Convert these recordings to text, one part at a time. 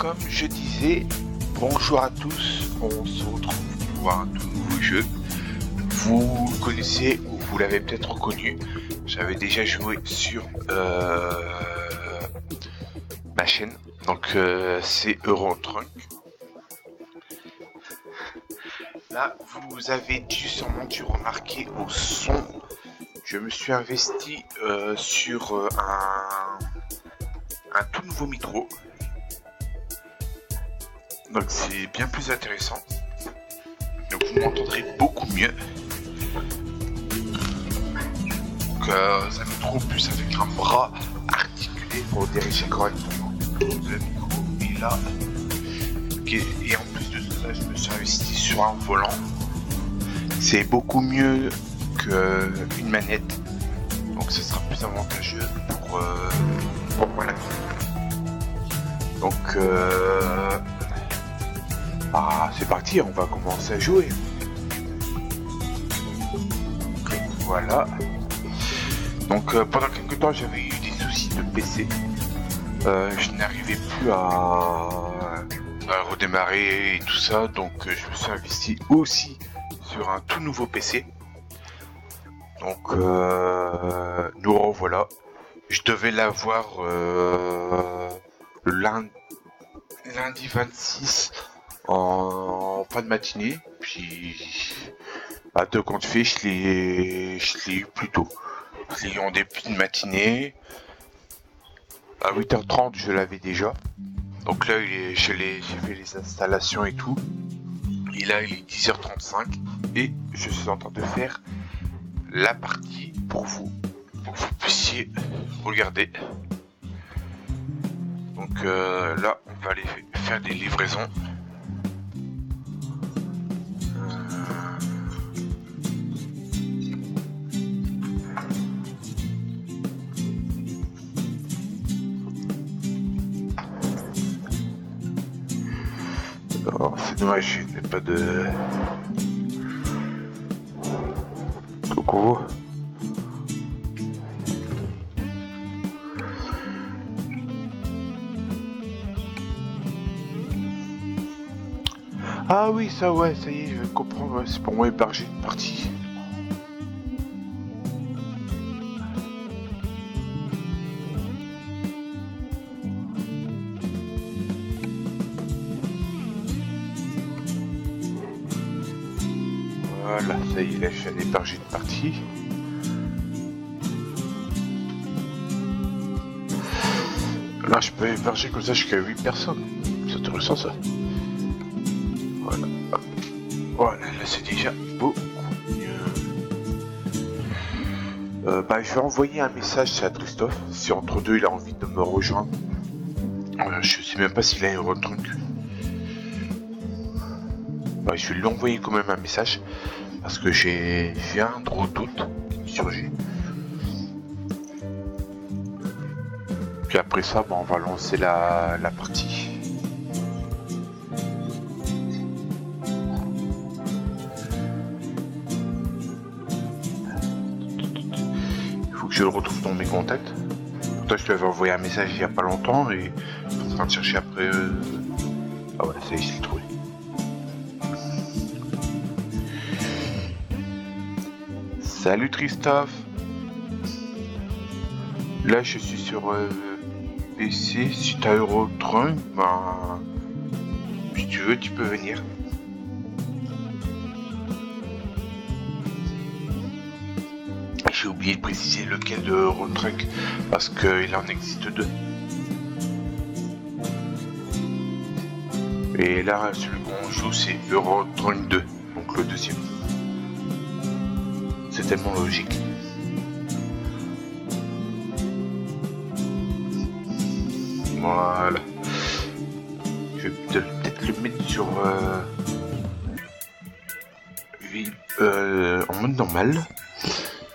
Comme je disais, bonjour à tous. On se retrouve pour un tout nouveau jeu. Vous le connaissez ou vous l'avez peut-être reconnu. J'avais déjà joué sur euh, ma chaîne. Donc, euh, c'est Eurotrunk. Là, vous avez dû sûrement dû remarquer au son. Je me suis investi euh, sur un, un tout nouveau micro. Donc c'est bien plus intéressant. Donc vous m'entendrez beaucoup mieux. Donc euh, ça me trouve plus avec un bras articulé pour diriger correctement. Le micro est là. Et en plus de ça, je me suis investi sur un volant. C'est beaucoup mieux qu'une manette. Donc ce sera plus avantageux pour, euh, Donc euh, ah, c'est parti, on va commencer à jouer. Voilà. Donc euh, pendant quelques temps j'avais eu des soucis de PC. Euh, je n'arrivais plus à, redémarrer et tout ça, donc euh, je me suis investi aussi sur un tout nouveau PC. Donc nous revoilà. Je devais l'avoir lundi, lundi 26 en fin de matinée, puis à deux comptes faits, je l'ai, eu plus tôt. Je l'ai eu en début de matinée. À 8h30, je l'avais déjà. Donc là, je j'ai fait les installations et tout. Et là, il est 10h35 et je suis en train de faire la partie pour vous, pour que vous puissiez regarder. Donc euh, là, on va aller faire des livraisons. Oh, c'est dommage, il n'y pas de... Coucou. Ah oui, ça ouais, ça y est, je comprends, ouais, c'est pour moi héberger une partie. Ça y est, là, je d'héberger une partie. Là, je peux héberger comme ça jusqu'à 8 personnes. C'est intéressant ça. Voilà. Voilà, là c'est déjà beaucoup mieux. Euh, bah, je vais envoyer un message à Christophe si entre deux il a envie de me rejoindre. Euh, je sais même pas s'il a un truc. Bah, je vais lui envoyer quand même un message parce que j'ai un gros doute qui surgit. Puis après ça, bah, on va lancer la, la partie. Il faut que je le retrouve dans mes contacts. Pourtant, je avais envoyé un message il y a pas longtemps et je suis en train de chercher après. euh, Ah ouais, ça y est, je trouvé. Salut Christophe. Là, je suis sur euh, PC. Si t'as Eurotrain, ben, si tu veux, tu peux venir. J'ai oublié de préciser lequel de Eurotrack parce qu'il en existe deux. Et là, celui qu'on joue, c'est Eurotrain 2, donc le deuxième. Tellement logique. Voilà. Je vais peut- peut-être le mettre sur euh, euh, en mode normal.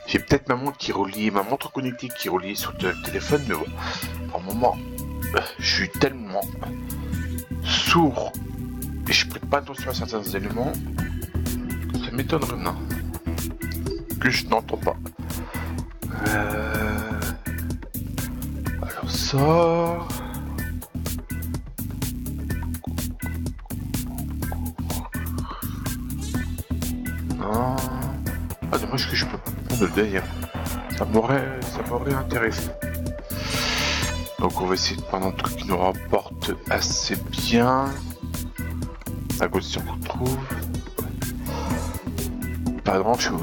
J'ai peut-être ma montre qui relie, ma montre connectée qui est reliée sur le téléphone, mais bon, moment, euh, je suis tellement sourd et je prête pas attention à certains éléments ça m'étonnerait non je n'entends pas. Euh... Alors ça... Non. Ah dommage que je peux pas prendre le derrière. Ça m'aurait. ça m'aurait intéressé. Donc on va essayer de prendre un truc qui nous rapporte assez bien. À gauche si on retrouve. Pas grand chose.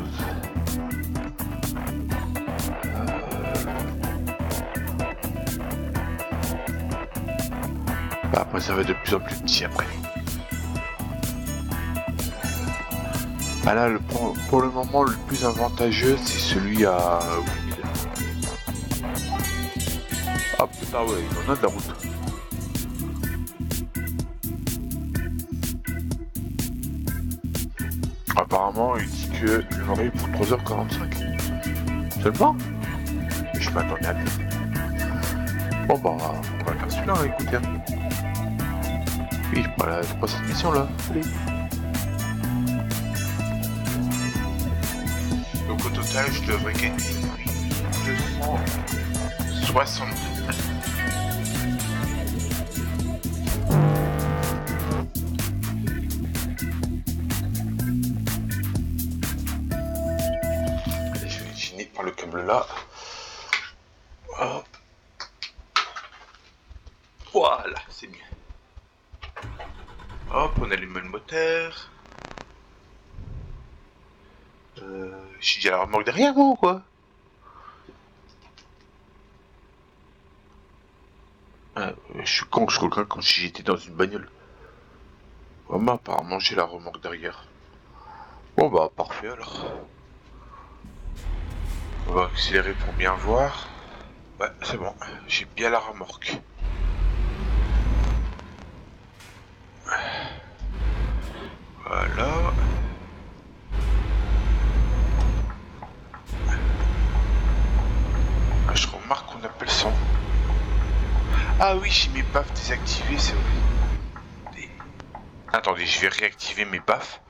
Après ça va être de plus en plus petit après. Ah le, pour, le moment, le plus avantageux, c'est celui à 8000. Ah putain, ouais, il en a de la route. Apparemment, il dit que Marais pour 3h45. Seulement Je m'attendais à mieux. Bon bah, on va faire celui-là, hein, écoutez. Oui, voilà, je passe cette mission là. Allez. Donc au total, je devrais gagner 262. Moteur. Euh, j'ai la remorque derrière moi ou quoi? Ah, Je suis con, je crois quand j'étais dans une bagnole. Vraiment, apparemment j'ai la remorque derrière. Bon bah parfait alors. On va accélérer pour bien voir. Ouais, c'est bon, j'ai bien la remorque. Voilà. Ah, je remarque qu'on appelle son. Ah oui, j'ai mes baffes désactivées, c'est vrai. Attendez, je vais réactiver mes baffes.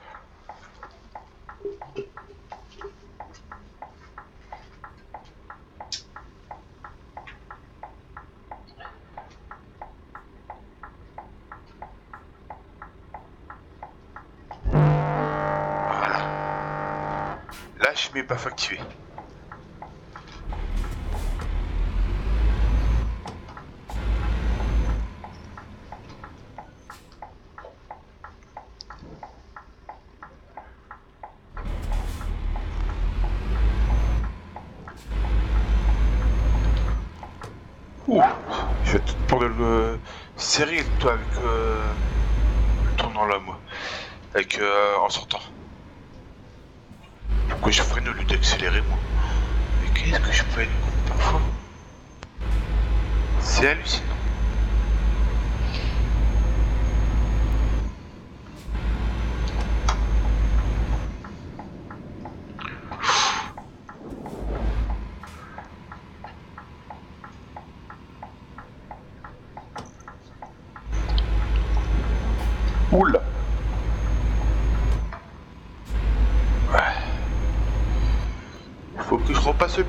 J'ai mes baffes activées. Ouh, je vais te prendre le serrer toi avec euh, le tournant là moi. Avec euh, en sortant. Pourquoi je freine au lieu d'accélérer moi Mais qu'est-ce que je peux être parfois? C'est hallucinant. Oula Faut que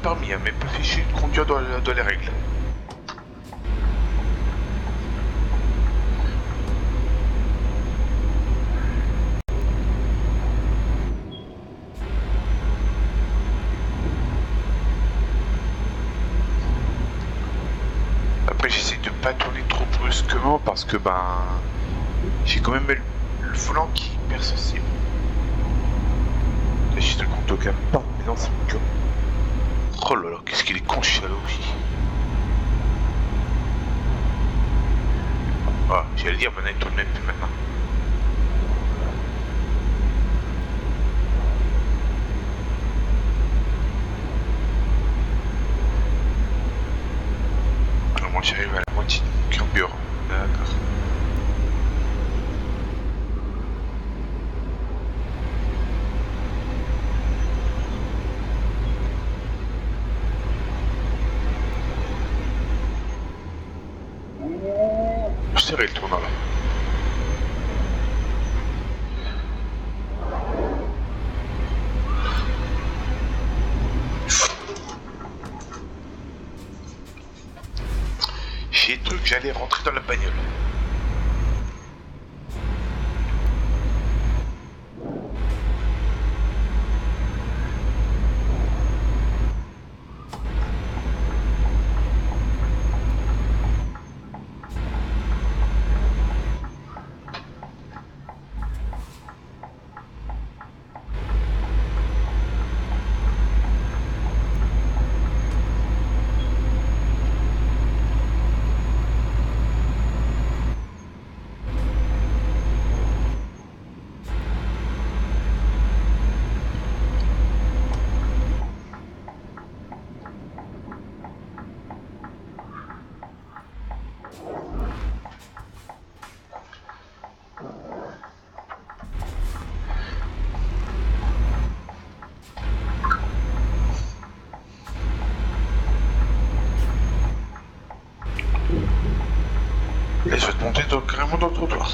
carrément dans le trottoir.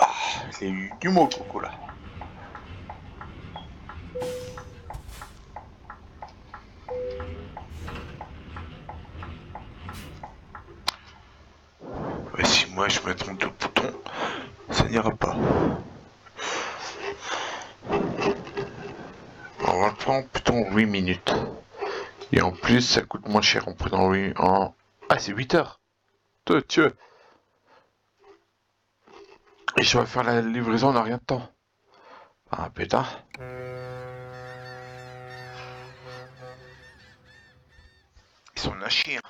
Ah, j'ai eu du mot, là. si moi je me trompe de bouton, ça n'ira pas. On va le prendre plutôt 8 minutes. Et en plus, ça coûte moins cher en prenant 8 en... Ah, c'est 8 heures Dieu Et je vais faire la livraison en rien de temps. Ah, putain. Ils sont lâchés, hein.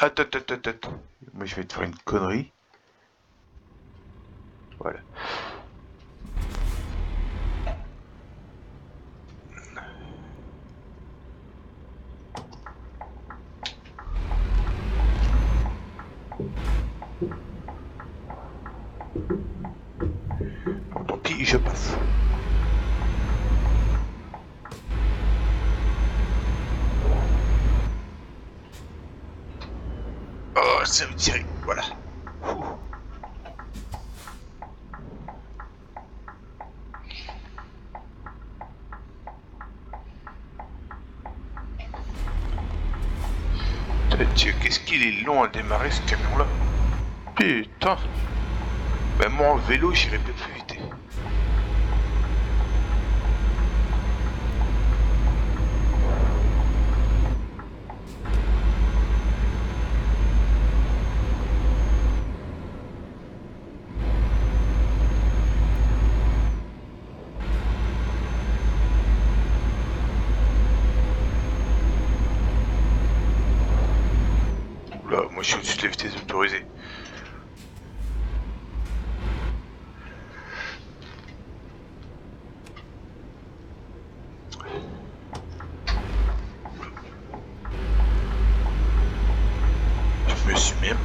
Attends, attends, attends. Moi, je vais te faire une connerie. Voilà. Bon, tant pis, je passe. ça veut tirer. Voilà. Qu'est-ce qu'il est long à démarrer ce camion là Putain Ben moi en vélo j'irais peut-être plus vite.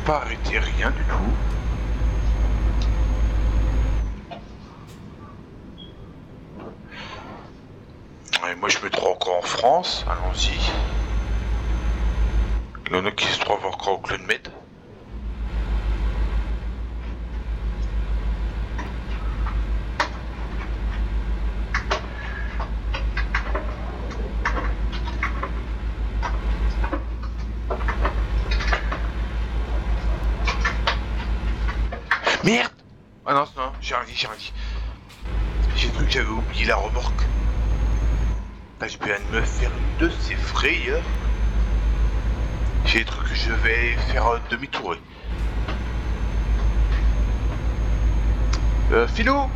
pas arrêté rien du tout. Et moi je me trouve encore en France, allons-y. Il y en a qui se trouvent encore au Club Med. Merde Ah non, non, j'ai rien dit, j'ai rien dit. J'ai cru que j'avais oublié la remorque. Là, je viens de me faire une de ces frayeurs. J'ai cru que je vais faire un demi-tour. Euh, Philou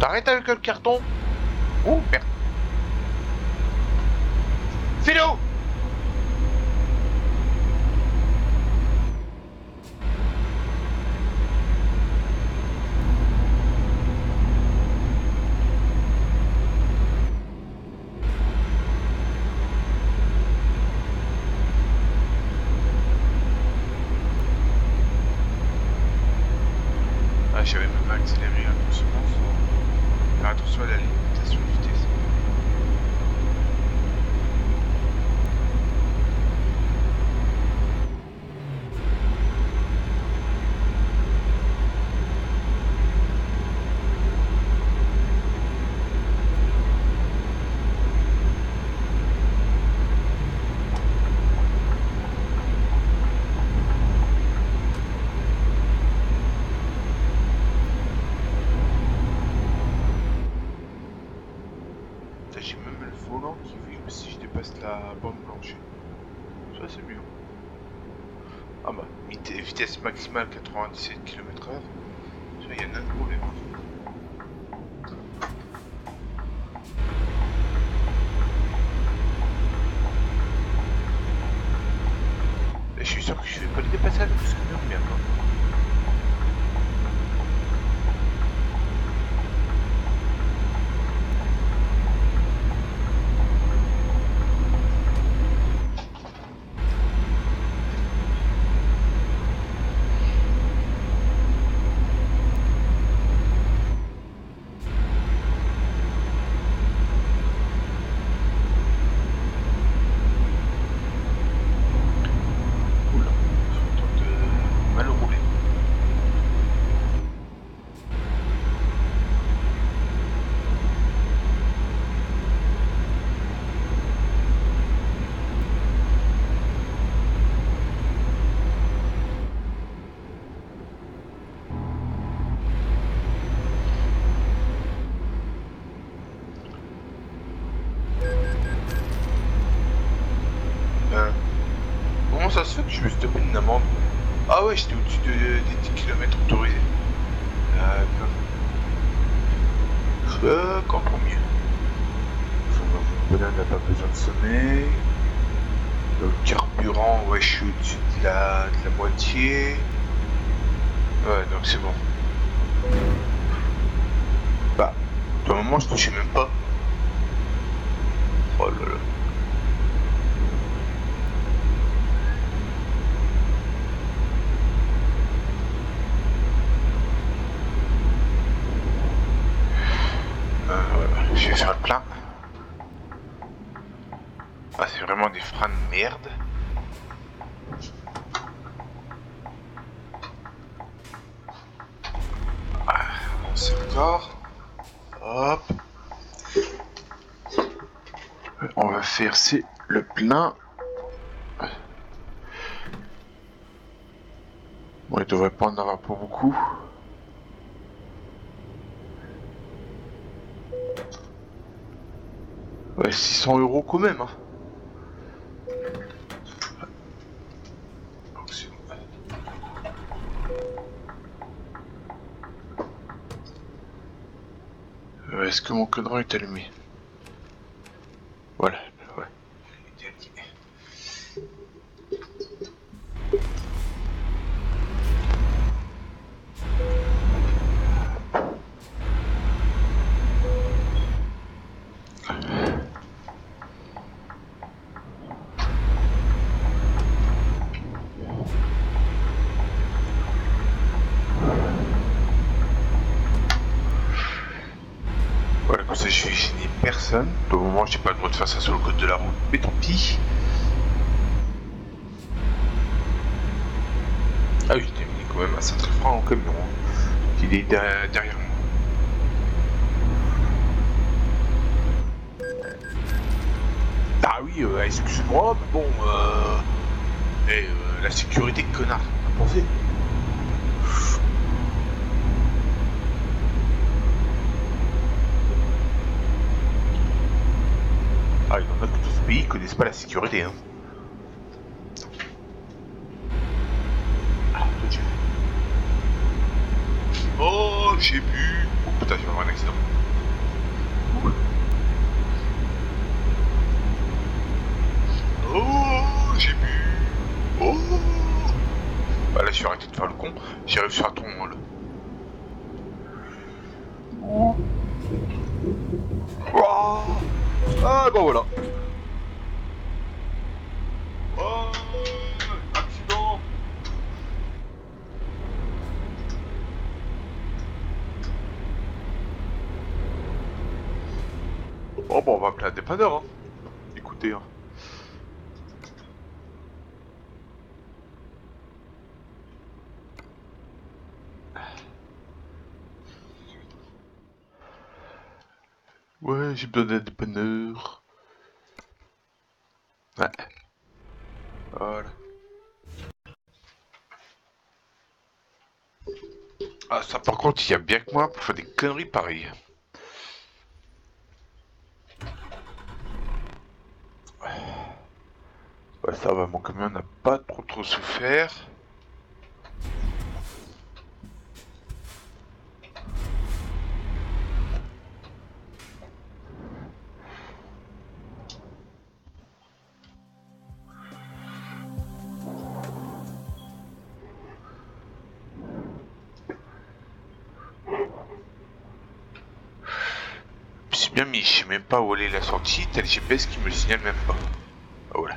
T'arrêtes avec le carton? Oh, merde. Philou faire c'est le plein. Bon, il devrait pas en avoir pour beaucoup. Ouais, 600 euros quand même. Hein. Euh, Est-ce que mon cadran est allumé? D'un dépanneur. Ouais. Voilà. Ah, ça par contre, il y a bien que moi pour faire des conneries pareilles. Ça va, mon camion n'a pas trop trop souffert. Pas où est la sortie, t'as le GPS qui me le signale même pas. Ah, voilà.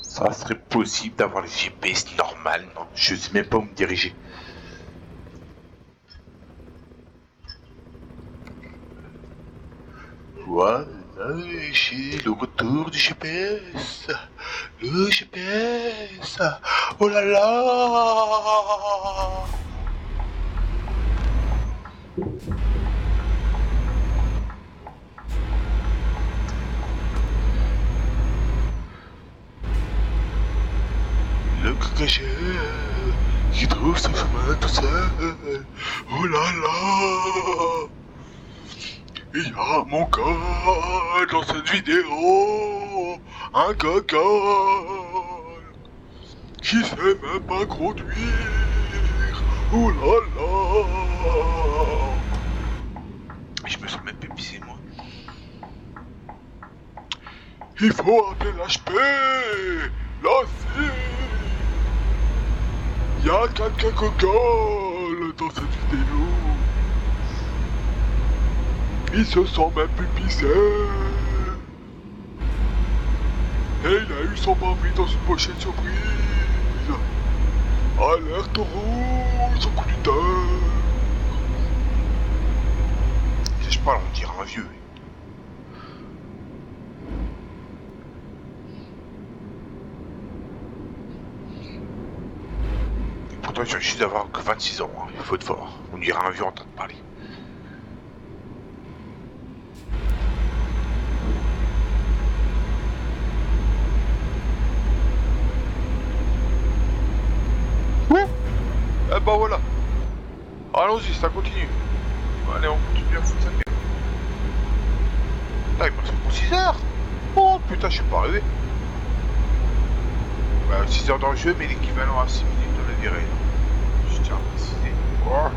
Ça serait possible d'avoir les GPS normal, non? Je sais même pas où me diriger. le retour du GPS. Le GPS. Oh là là Le cachet qui trouve son chemin tout seul. Oh là là il y a mon gars dans cette vidéo. Un caca qui sait même pas conduire. Oh là là. Je me sens même pépissé moi. Il faut appeler l'HP Là si Il y a quelqu'un gueule dans cette vidéo. Il se sent même pépissé. Et il a eu son mari dans une pochette surprise. Alerte rouge au coup du tard. Je parle, on dirait un vieux. Et pourtant, viens juste d'avoir que 26 ans. hein. Il faut être fort. On dirait un vieux en train de parler. Ben voilà. Allons-y, ça continue. Allez, on continue à foutre sa gueule. Putain, il passe pour 6 heures. Oh putain, je suis pas arrivé. Bah, 6 heures dans le jeu, mais l'équivalent à 6 minutes de la virée. Je tiens à préciser. Oh.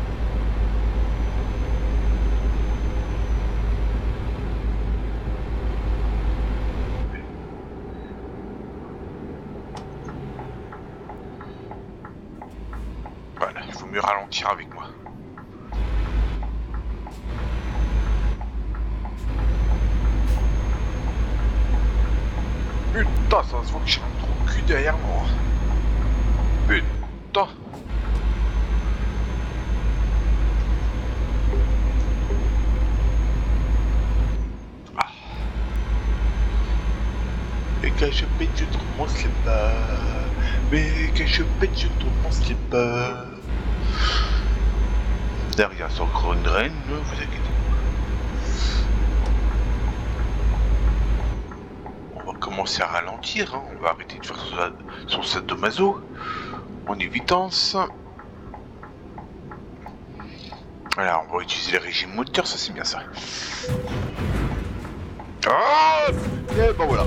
Voilà, il faut ralentir avec moi. Putain, ça se voit que j'ai un trou cul derrière moi. Putain. Ah. Et quand je pète, je trouve mon slipper. Mais quand je pète, je trouve mon slipper. Derrière son Grunren, ne vous inquiétez pas. On va commencer à ralentir, hein. on va arrêter de faire son, son sadomaso. En évitance. Voilà, on va utiliser le régime moteur, ça c'est bien ça. Ah Et ben voilà.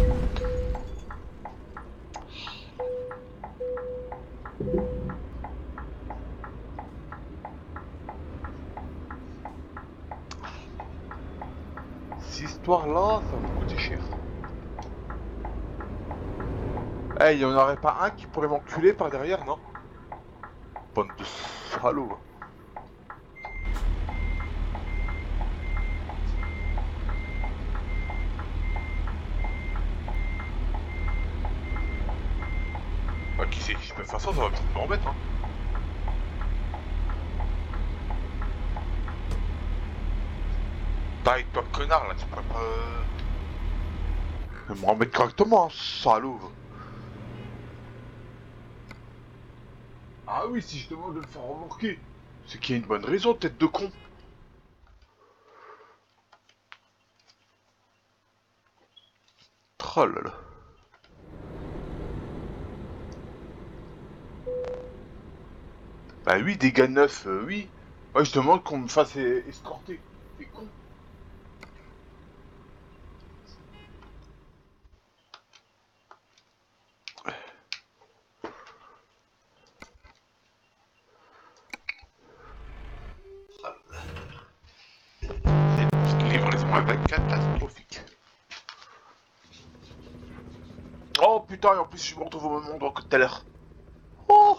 Cette histoire-là, ça va me coûter cher. Eh, il y en aurait pas un qui pourrait m'enculer par derrière, non? Bande de salauds. Bah, qui sait, je peux faire ça, ça va peut-être m'embêter, hein. Taille-toi, connard, là, tu peux pas... euh, Me remettre correctement, salaud. Ah oui, si je demande de le faire remorquer, c'est qu'il y a une bonne raison, tête de con. Oh là là. Bah oui, dégâts neufs, euh, oui. Ouais, je demande qu'on me fasse escorter. Et en plus je me retrouve au même endroit que tout à l'heure. Oh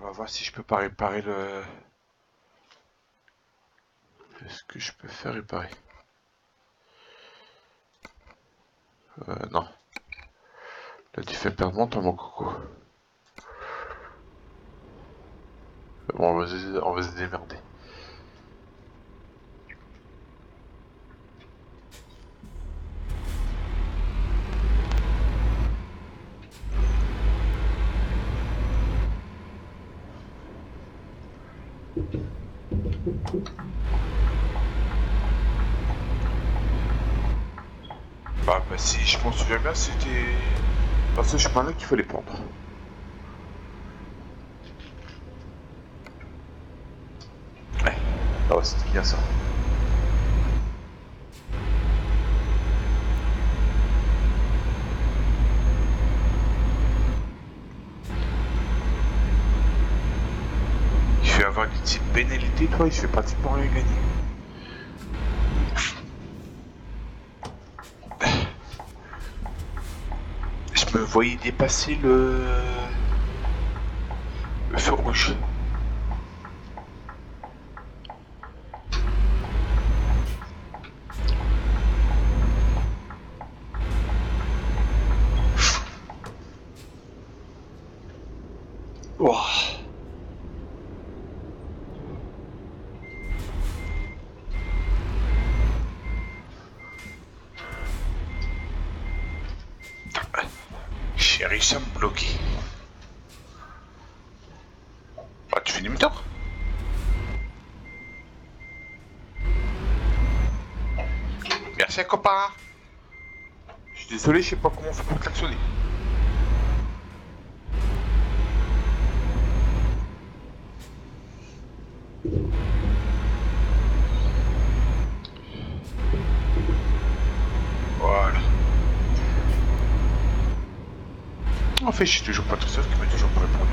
On va voir si je peux pas réparer le... Est-ce que je peux faire réparer Euh, non. Là, tu fais perdre mon temps, mon coco. Bon, on va on va se démerder. Bah, bah si je m'en souviens bien, c'était dans ce chemin-là qu'il fallait prendre. Ouais, ah ouais, c'était bien ça. Je vais avoir une petite pénalité, toi, il fait pratiquement rien gagner. Je me voyais dépasser le... le feu rouge. Ouah. J'ai réussi à me bloquer. Ah, tu fais demi-tour Merci, copain. Je sais pas comment on fait pour klaxonner. Voilà. En fait, je suis toujours pas tout seul qui m'a toujours pas répondu.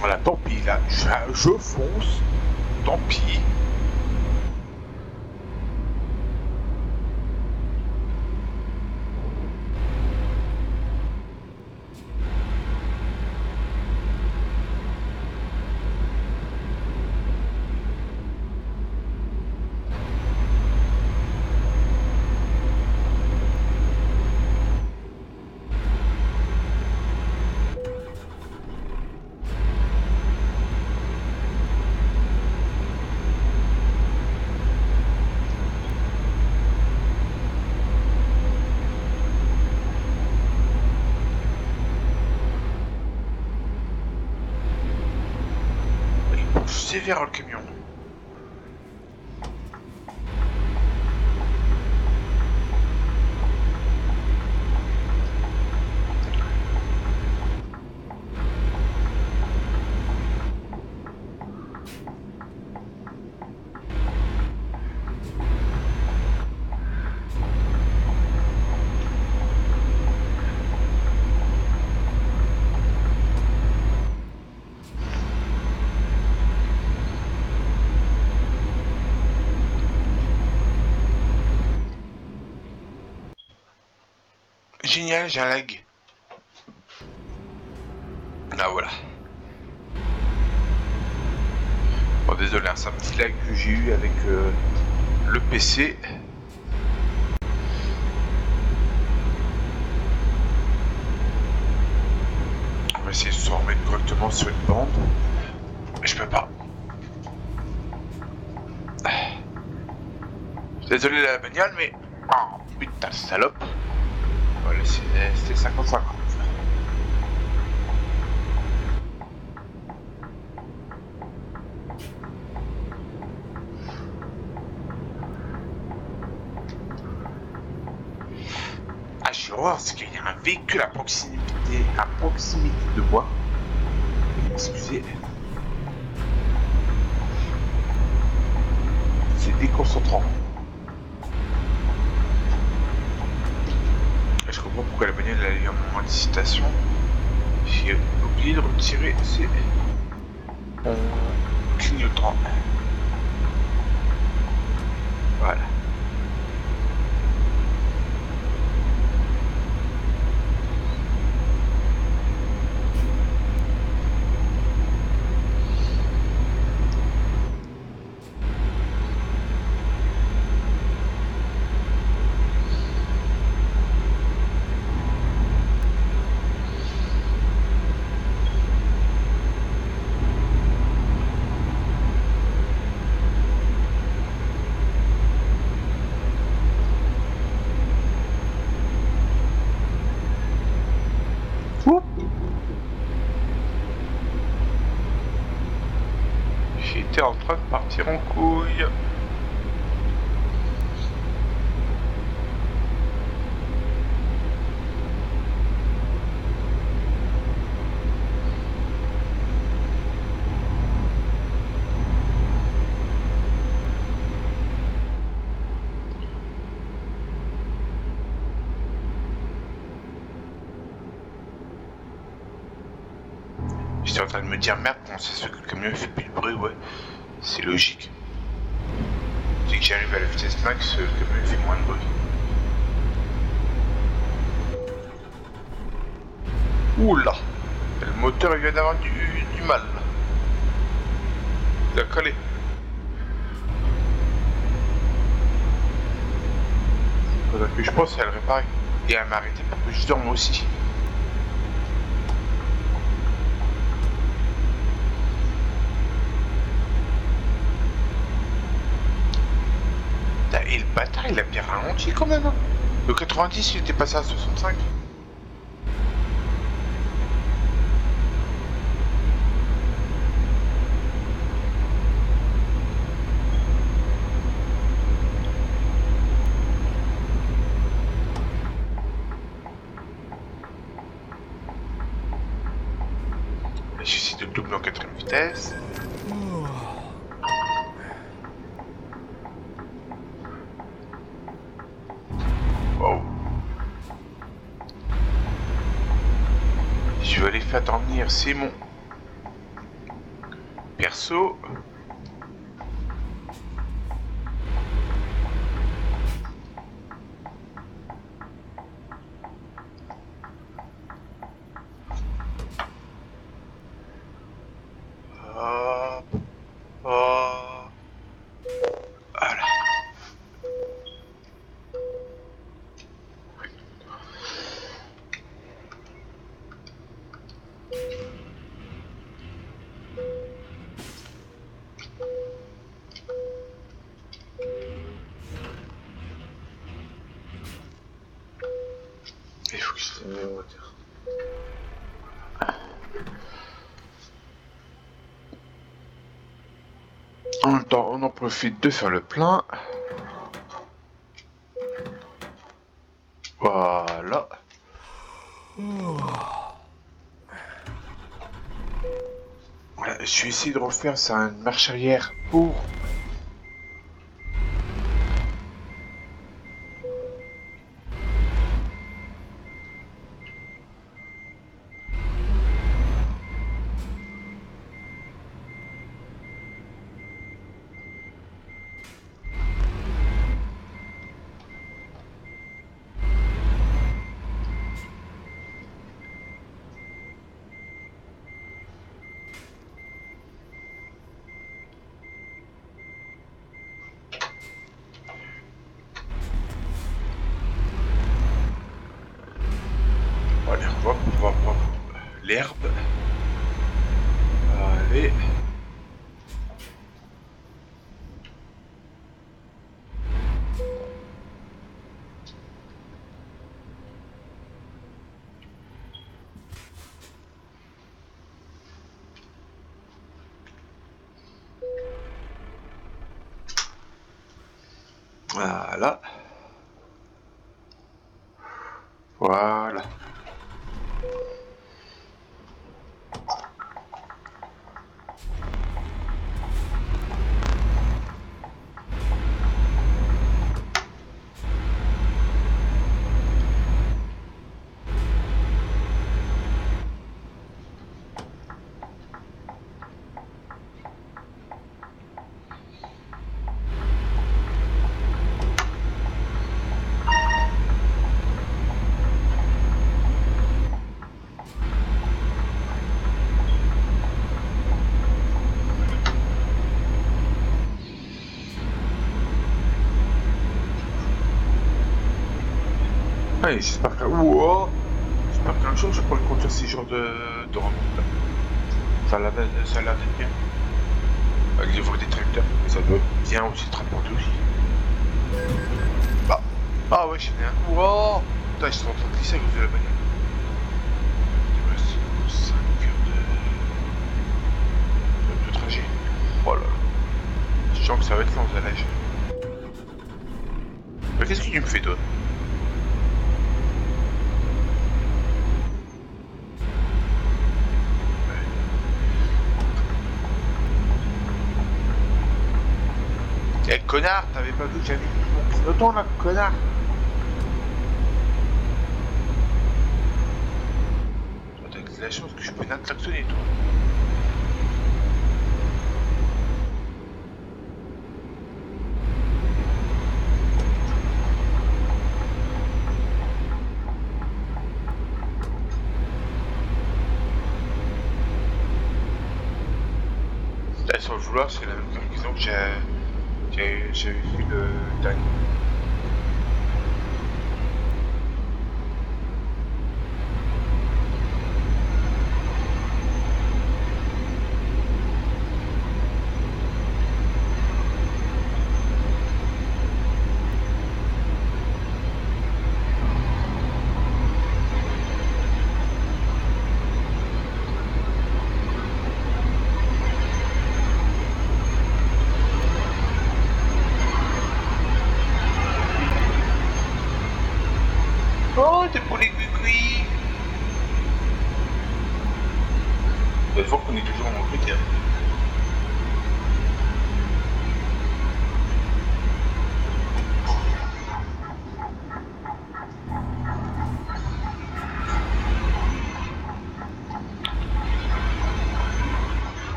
Voilà, tant pis là, je, fonce, tant pis. Il penche sévère le camion. Génial, j'ai un lag. Ah voilà. Bon désolé, hein, c'est un petit lag que j'ai eu avec euh, le PC. On va essayer de se remettre correctement sur une bande. Mais je peux pas. Désolé la bagnole, mais... Oh, putain, salope. Voilà, c'était 50-50. Ah, c'est qu'il y a un véhicule à proximité, à proximité de moi. Excusez. C'est déconcentrant. Et Je comprends pourquoi la bagnole un moment d'hésitation. J'ai oublié de retirer ses euh, clignotants. Voilà. De me dire merde, comment ça se fait que le camion fait plus de bruit, ouais. C'est logique. Dès que j'arrive à la vitesse max, le camion fait moins de bruit. Oula Le moteur il vient d'avoir du, du mal. Il a collé. Je pense à le réparer. Et à m'arrêter pour que je dorme aussi. Et le bâtard, il a bien ralenti quand même. hein. Le 90, il était passé à 65. Là, J'essaie de le doubler en quatrième vitesse. Wow. Je vais aller faire dormir, c'est mon perso. Hop, hop. Voilà. Il faut que je se mette en hauteur. En même temps, on en profite de faire le plein. Voilà. Voilà, je vais essayer de refaire ça une marche arrière pour Ouais, j'espère que. Wow J'espère qu'un jour je pourrai conduire ces genres de, de. Ça a l'air d'être- bien. Avec les des ça doit bien aussi te rapporter aussi. Bah. Ah ouais, j'en ai un. Wow Putain, je suis en train de glisser à cause de la bagnole. Il me reste 5 heures de... de trajet. Oh là là. sens que ça va être long, la neige. Mais qu'est-ce que tu me fais, toi Eh, connard, t'avais pas vu que j'avais mis mon clignotant, là, connard Toi, T'as de la chance que je peux klaxonner, toi. Là, sur le vouloir, c'est la même conclusion que j'ai j'ai j'ai vu le dernier. Oh, t'es pour les cuicuis Il faut qu'on est toujours en Angleterre.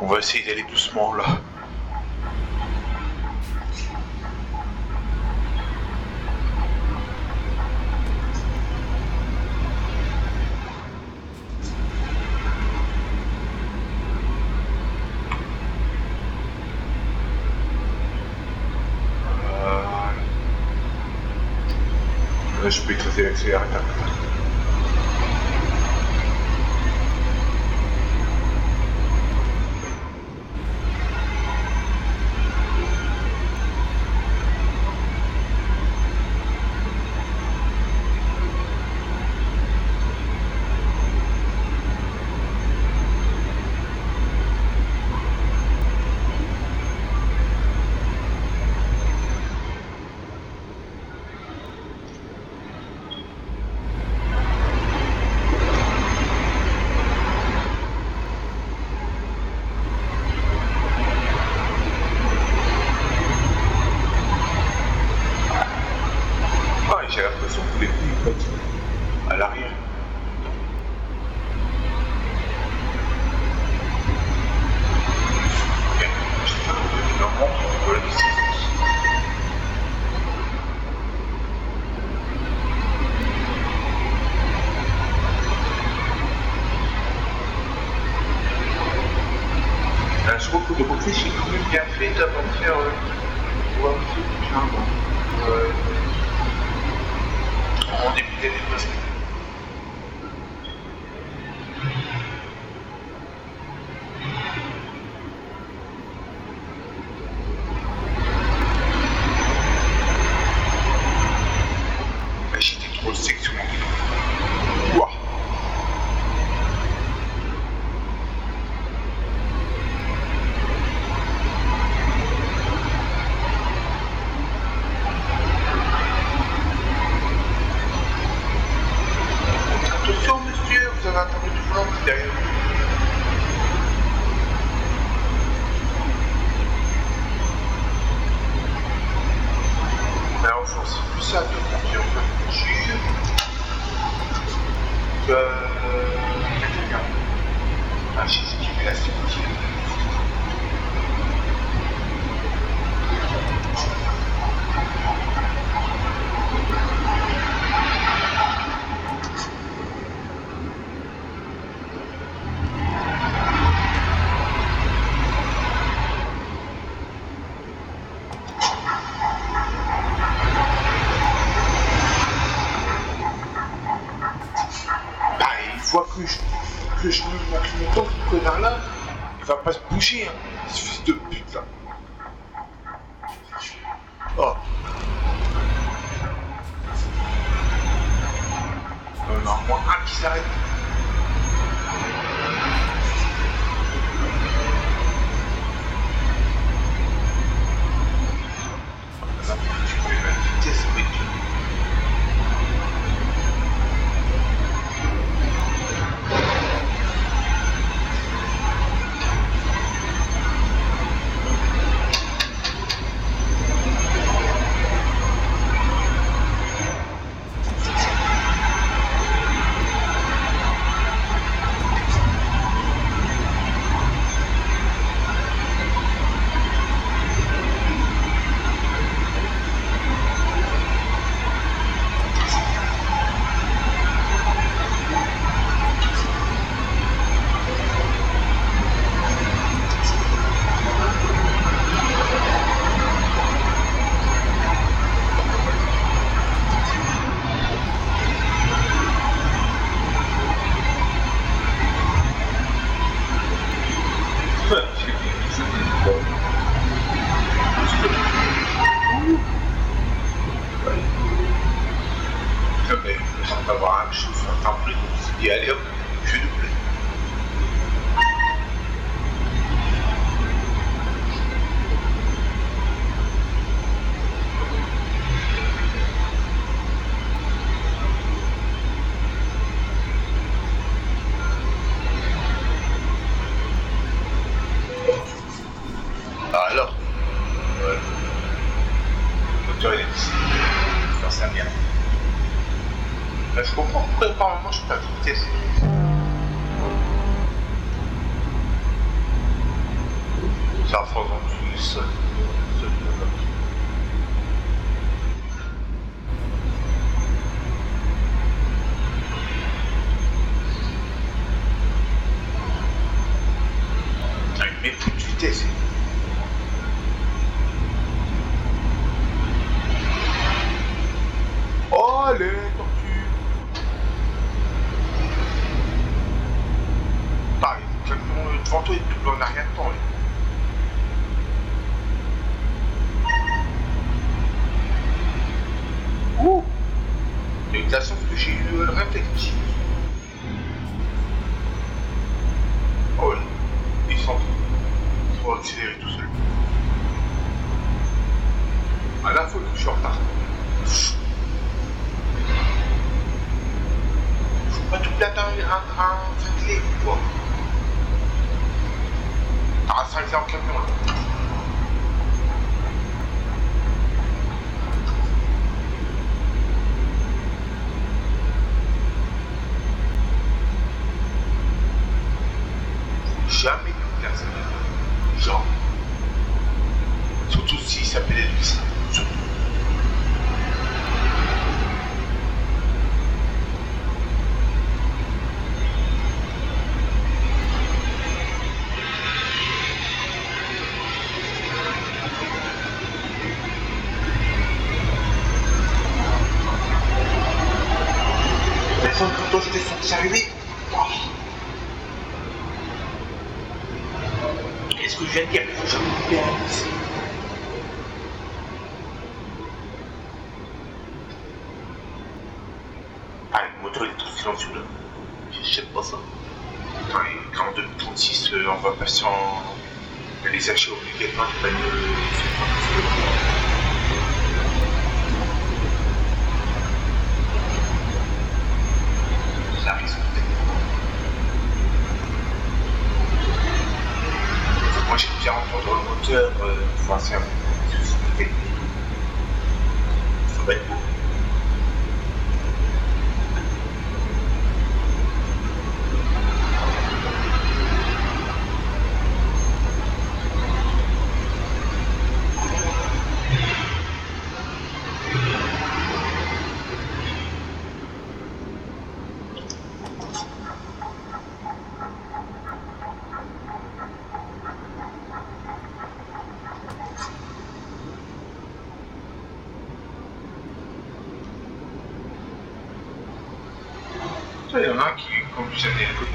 On va essayer d'aller doucement là. Gabriel. Là, je comprends pourquoi par moment je peux inviter. C'est un fond du sol. aqui como genérico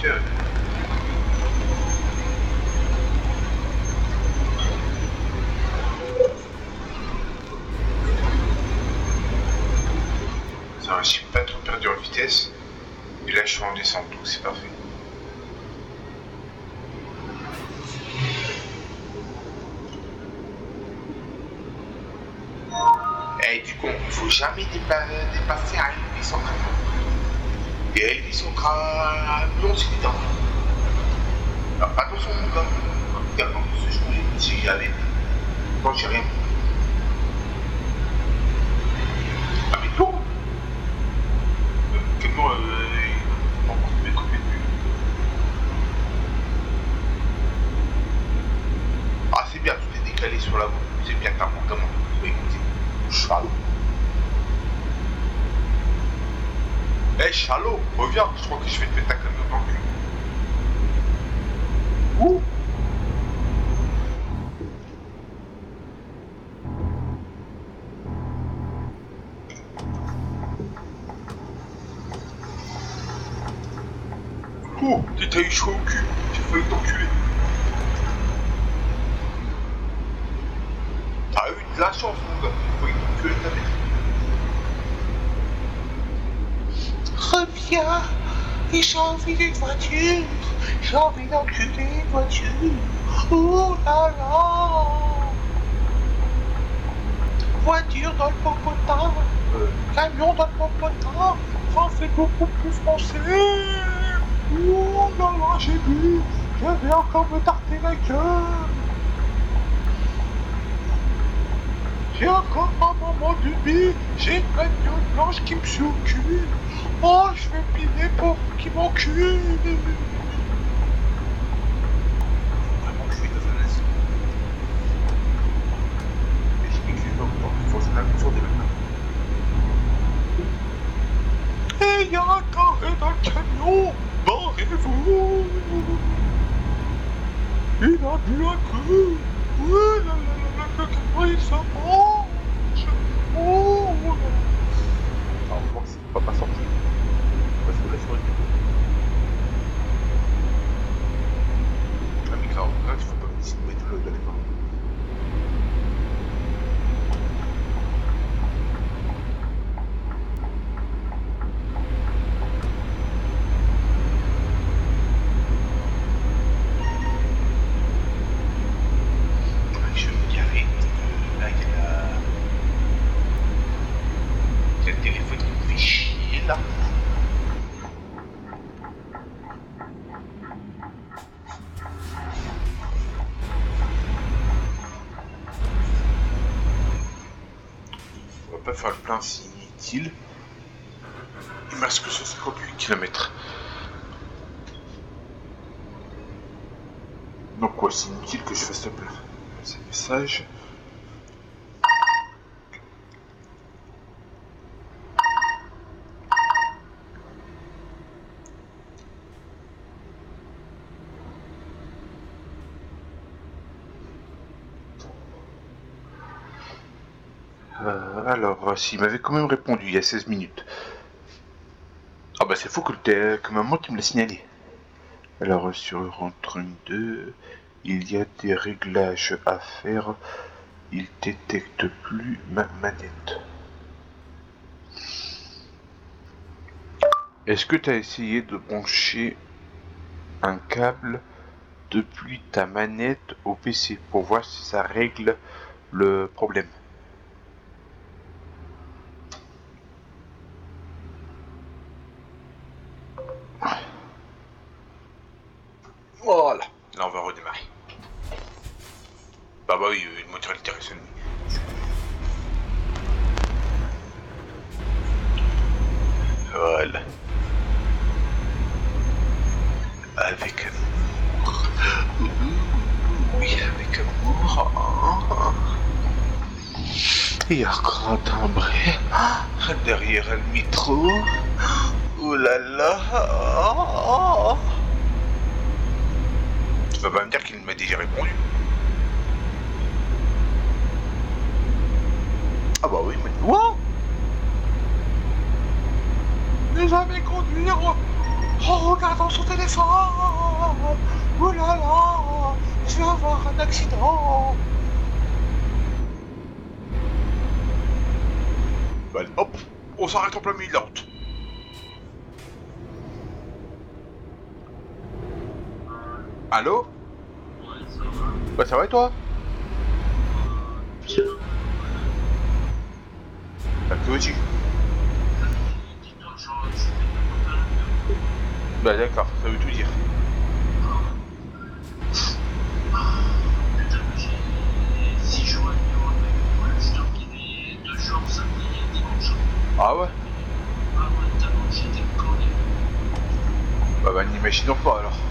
Coach Amin. Une voiture. Oh là là. Voiture dans le popotin. Euh, camion dans le popotin. Ça fait beaucoup plus français. Oh là là, j'ai bu. Je vais encore me tarter la gueule. J'ai encore un moment de vie, j'ai une bagnole blanche qui me suit au cul. Oh, je vais piner pour qui m'encule. Alors, euh, s'il m'avait quand même répondu il y a 16 minutes. Ah bah c'est fou que, que maman tu me l'as signalé. Alors euh, sur Rentrune 2, il y a des réglages à faire. Il détecte plus ma manette. Est-ce que tu as essayé de brancher un câble depuis ta manette au PC pour voir si ça règle le problème? Voilà. Là, on va redémarrer. Bah bah oui, euh, une moteur intéressante. Voilà. Avec amour. Oui, avec amour. Et un timbré. Derrière le métro. Ouh là là. Tu vas pas me dire qu'il m'a déjà répondu. Ah bah oui, mais... Quoi? Ne jamais conduire en regardant son téléphone. Oh là là Je vais avoir un accident. Bah, hop On s'arrête en plein milieu de la. Allô Bah ça va et toi Bah que veux-tu Bah d'accord, ça veut tout dire. Ah ouais Bah bah n'imaginons pas alors.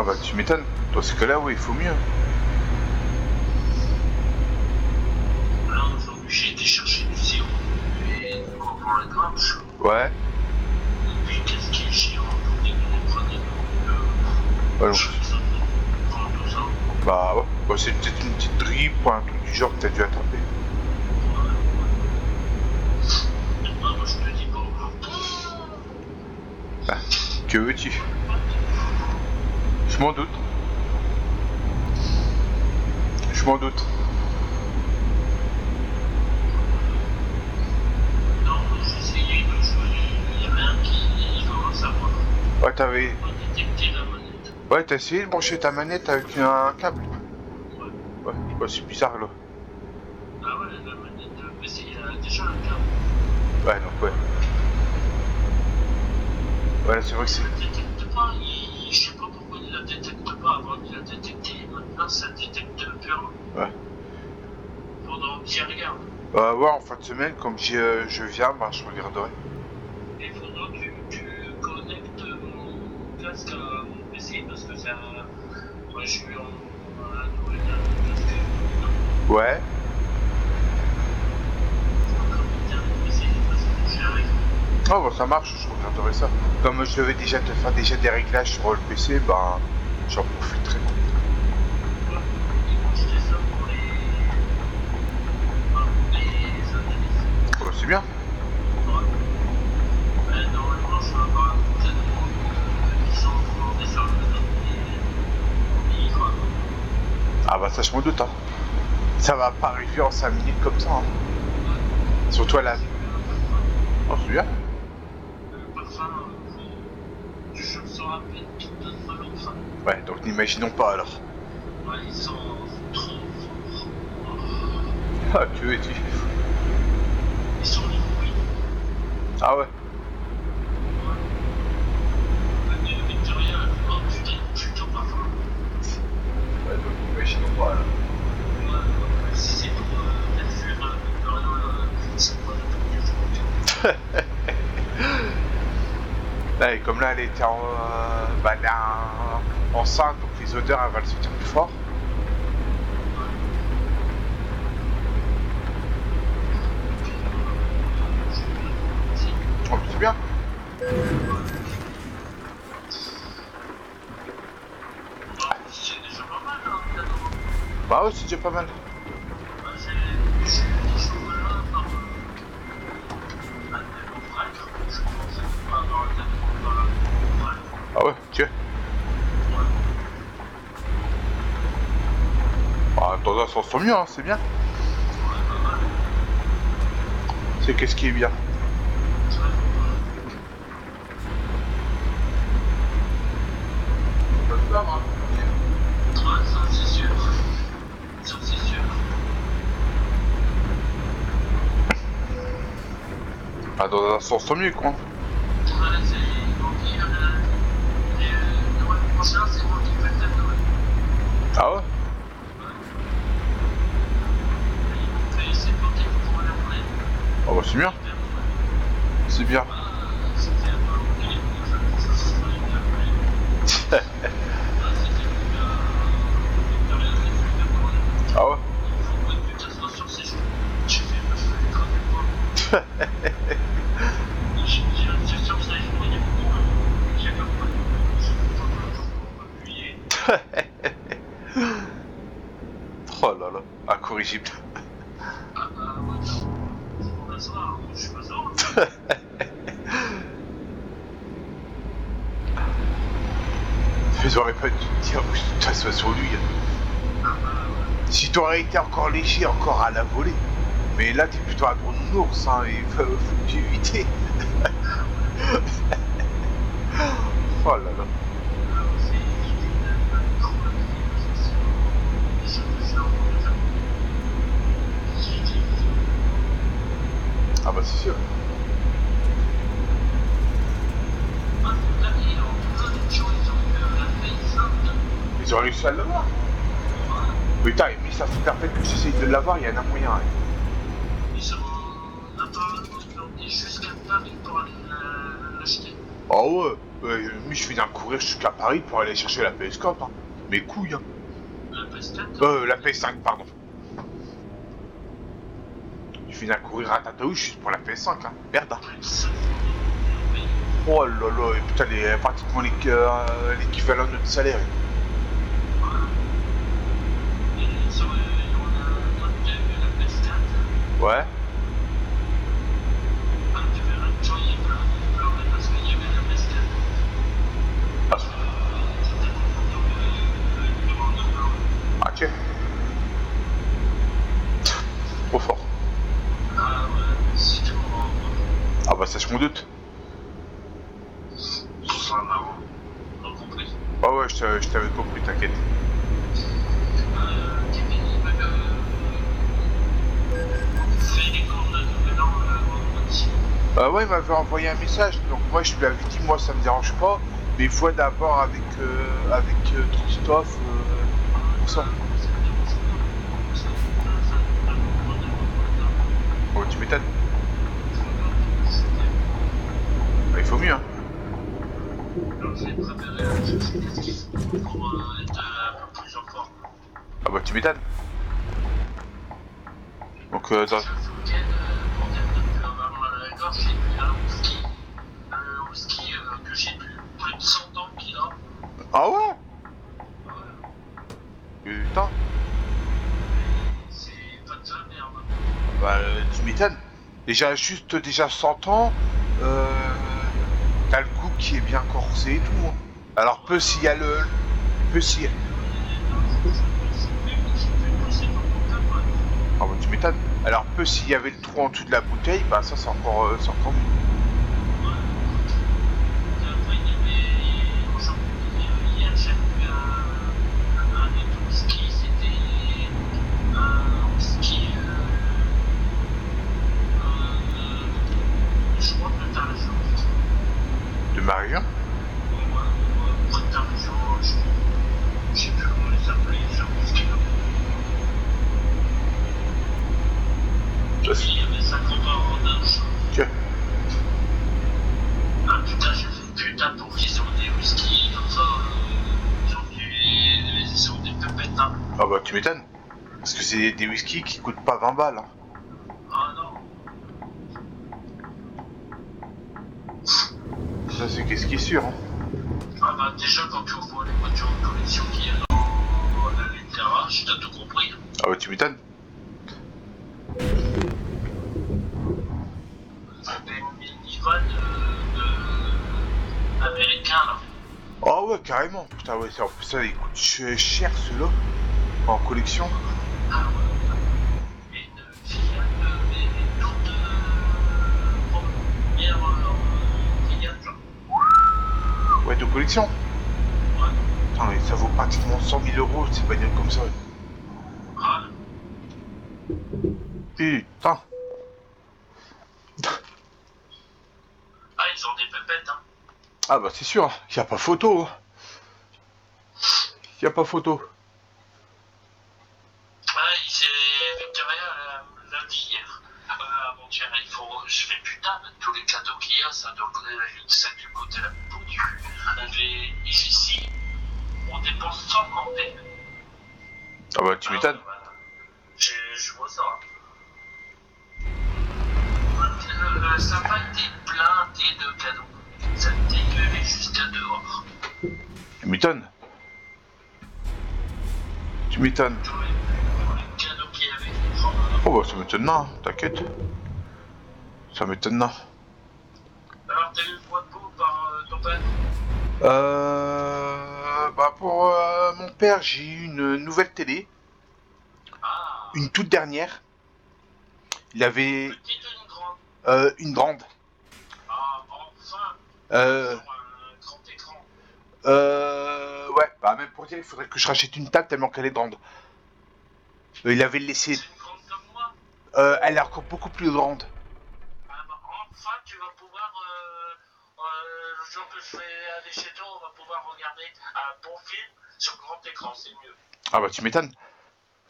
Ah bah tu m'étonnes. Dans ce cas-là, oui, il faut mieux. Là, aujourd'hui, j'ai été chercher du sirop et quoi pour la grange. Ouais. Et puis, qu'est-ce qui est chiant? Des prenez Ouais, Je donc, tout ça. bah ouais. Bah, c'est peut-être une petite grippe ou un truc du genre que t'as dû attraper. Ah, moi, je te dis pas. Que veux-tu? Je m'en doute. Je m'en doute. Non, essayé de jouer, il y avait un qui commence à voir. Ouais, t'avais. Ouais, t'as essayé de brancher ta manette avec un câble. Ouais. Ouais, c'est bizarre là. Ah ouais, la manette de PC, il a déjà un câble. Ouais, donc ouais. Ouais, c'est vrai que c'est. Il la détecte pas, il... je sais pas pourquoi il la détecte pas avant qu'il la détecté, maintenant ça détecte plus. Ouais. Pendant qu'il regarde. Euh, ouais, en fin de semaine, comme euh, je viens, bah, je regarderai. Il faudra que tu connectes mon casque à mon PC parce que ça. Moi je suis en. Android, casque. Ouais. Oh, bah, ça marche, je regarderai ça. Comme je devais déjà te faire déjà des réglages sur le PC, bah, j'en profiterai. Oh, c'est bien. Ah, bah, ça, je m'en doute, hein. Ça va pas arriver en 5 minutes comme ça, hein. Surtout à la. Oh, c'est bien. Ouais, donc n'imaginons pas alors. Ils sont trop. Ah, que veux-tu? Ils sont les bruits. Ah ouais. Là, et comme là, elle était en, euh, bah, en- enceinte, donc les odeurs, elles le sentir plus fort. Par là. Ouais, Ah ouais, tiens. ouais. Bah, attends, ça sent mieux, hein, c'est bien. Pas mal. C'est qu'est-ce qui est bien. Ouais, Ouais, ça c'est sûr. Ça c'est sûr. Sens, tant mieux, quoi. time you put ouais, ouais, je viens courir jusqu'à Paris pour aller chercher la PS4. Hein. Mes couilles, hein. La PS4. Euh, la PS5, pardon. Je viens courir à Tataouille juste pour la PS5, hein. Merde. hein. Plus de 5 mais Oh là là, et putain, les, pratiquement l'équ- euh, l'équivalent de notre salaire. voilà. Ok. Trop fort. Ah bah ça je m'en doute. Ah ouais, je t'avais compris, t'inquiète. Euh, ouais, il m'avait envoyé un message, donc moi je lui avais dit, moi ça me dérange pas il faut d'abord avec, euh, avec euh, Christophe euh, pour ça. Oh, tu m'étonnes. Bah, il faut mieux, hein. Ah bah tu m'étonnes. Donc euh, dans... Ah ouais Putain. c'est pas de merde. Bah euh, tu m'étonnes. Déjà juste déjà 100 ans, euh, t'as le cou qui est bien corsé et tout. hein. Alors peu s'il y a le... Peu s'il y a... Ah bah tu m'étonnes. Alors peu s'il y avait le trou en dessous de la bouteille, bah ça c'est encore, euh. Hier, j'ai bu un, un autre whisky, c'était un whisky. Euh, euh, je crois que t'as raison. De ma région Ouais, ouais, ouais, t'as raison, je je sais plus comment il s'appelait, ce whisky-là. Ça, c'est- Il y avait 50 euros d'âge. Ok. Ah putain, j'ai fait putain pour qu'ils ont des whisky comme ça. euh, Ils ont, du... ils ont des pépettes, hein. Ah bah tu m'étonnes. Parce que c'est des whisky qui coûtent pas 20 balles. hein. Ah non. Ça c'est qu'est-ce qui est sûr. hein. Ah bah déjà quand tu vois les voitures de collection qu'il y a dans garage, t'as tout compris. Ah bah tu m'étonnes. Euh. Ah ouais carrément. Putain ouais, ça, ça il coûte ch- cher ceux-là. En collection. Ah ouais. Et une Fiat, euh, mais toute euh, euh. Ouais de collection. Ouais. Putain mais ça vaut pratiquement 100 000 euros ces bagnoles comme ça. Ah, Putain. ah, ils ont des pépettes hein. Ah bah c'est sûr, y a pas photo. hein. Y a pas photo. Ah, les cadeaux qu'il y a, ça doit coûter ça du côté la peau du cul. On fait ici, on dépense sans compter. Ah bah tu m'étonnes. Voilà. Je, je vois ça. Le, sapin était blindé de cadeaux. Ça dégueulait jusqu'à dehors. Tu m'étonnes. Tu m'étonnes. Les, les. Oh, bah ça m'étonne hein, t'inquiète. Ça m'étonne pas. Alors, t'as eu de par euh, ton père Euh, bah pour euh, mon père, j'ai eu une nouvelle télé, Ah, une toute dernière. Il avait petite ou une grande euh, une grande. Ah, enfin Euh, Sur un grand écran. euh, ouais, bah même pour dire, il faudrait que je rachète une table tellement qu'elle est grande. Euh, il avait laissé, C'est une grande comme moi euh, elle est encore beaucoup plus grande. Grand écran, c'est mieux. Ah bah tu m'étonnes.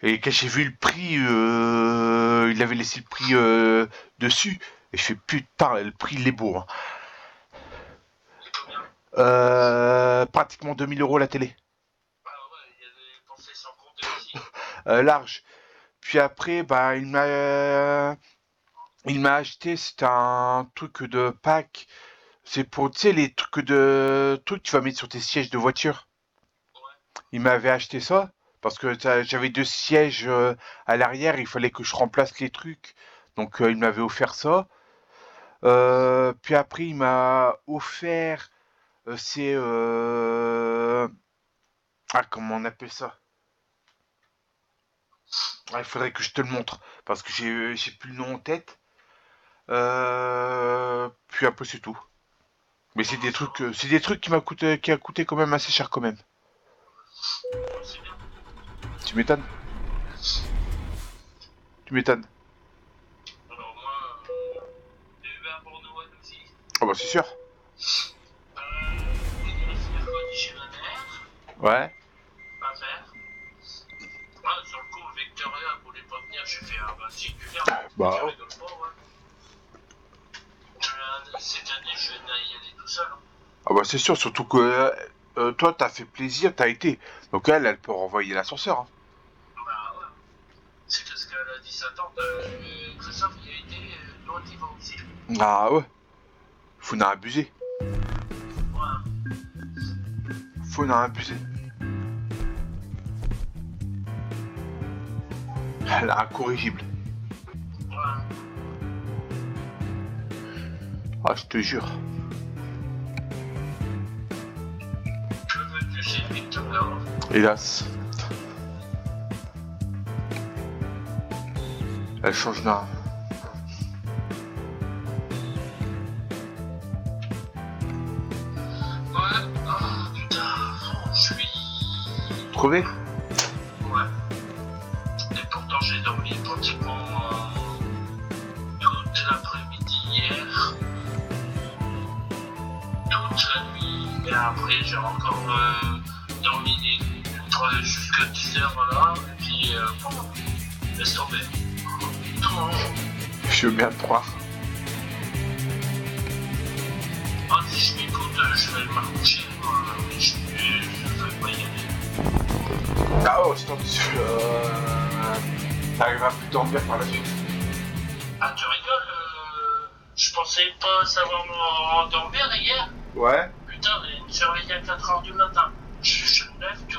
Et quand j'ai vu le prix, euh, il avait laissé le prix euh, dessus. Et je fais putain, le prix il est beau. hein. Combien? Euh, pratiquement 2000 euros la télé. Ouais, il y a des pensées sans compter aussi. large. Puis après, bah, il m'a, il m'a acheté, c'est un truc de pack. C'est pour, tu sais, les trucs de, trucs que tu vas mettre sur tes sièges de voiture. Il m'avait acheté ça parce que j'avais deux sièges euh, à l'arrière, il fallait que je remplace les trucs. Donc euh, il m'avait offert ça. Euh, puis après, il m'a offert, c'est, ah, comment on appelle ça? Ah, il faudrait que je te le montre parce que j'ai plus le nom en tête. Puis après c'est tout. Mais c'est des trucs, c'est des trucs qui m'a coûté, qui a coûté quand même assez cher quand même. Tu m'étonnes. Tu m'étonnes. Alors moi, euh, j'ai eu un pour Noël aussi. Oh bah c'est sûr. Euh, mercredi chez ma mère. Ouais. Pas faire. Ah, sur le coup, Victoria voulait pas venir, j'ai fait un bah, si tu viens. Bah, tu ouais. rigoles pas, ouais. Euh, Cette année, je vais y aller tout seul. Hein. Ah bah c'est sûr, surtout que euh, euh, toi t'as fait plaisir, t'as été. Donc elle, elle peut renvoyer l'ascenseur. hein. Bah ouais. C'est ce qu'elle a dit sa tante. Euh, Christophe, il a été, euh, t'y vas aussi. Ah ouais. Faut en abuser. Voilà. Faut en abuser. Elle est incorrigible. Voilà. Ah je te jure. Hélas. Elle change d'un. Ouais. Putain. Je suis. Trouvé Ouais. Et pourtant j'ai dormi pratiquement euh, toute l'après-midi hier. Toute la nuit. Et après j'ai encore euh, entre- jusqu'à 10h là. Et puis euh, bon, laisse tomber. Oh, Je veux bien te croire. ah, si je m'écoute, euh, je vais me recoucher. euh, Je ne vais pas y aller. Ah oh, sinon tu euh, t'arriveras plus dormir par la suite. Ah, tu rigoles euh, Je pensais pas savoir m'endormir hier. Ouais, Putain, il me surveillait à 4h du matin. Je, je me lève, tu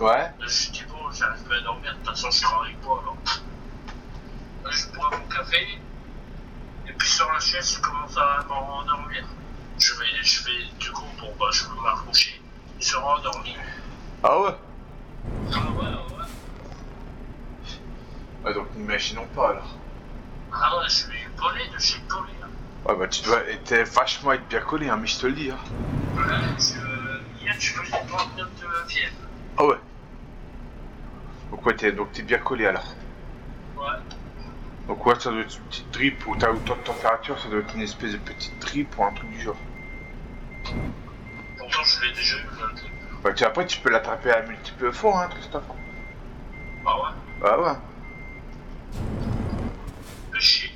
ouais. Je suis dit, bon, j'arrive pas à dormir, de toute façon, je travaille pas, alors. Je bois mon café, et puis sur la chaise, je commence à m'endormir. Je vais, je vais, du coup, bon, bah, je peux m'accrocher. Je suis endormi. Ah ouais? Ah ouais, ouais. Ouais, donc n'imaginons pas alors. Ah ouais, je suis collé de chez collé. hein. Ouais, bah tu dois être vachement être bien collé, hein, mais je te le dis. Hein. Ouais, je, hier, je faisais 39 de fièvre. Ah ouais? Donc ouais, t'es, donc t'es bien collé alors. Ouais. Donc ouais, ça doit être une petite drip ou t'as autant de température, ça doit être une espèce de petite drip ou un truc du genre. Pourtant, je l'ai déjà eu. Bah tu, après tu peux l'attraper à multiples fois, hein, Christophe. Ah ouais? Bah ouais. Le chier.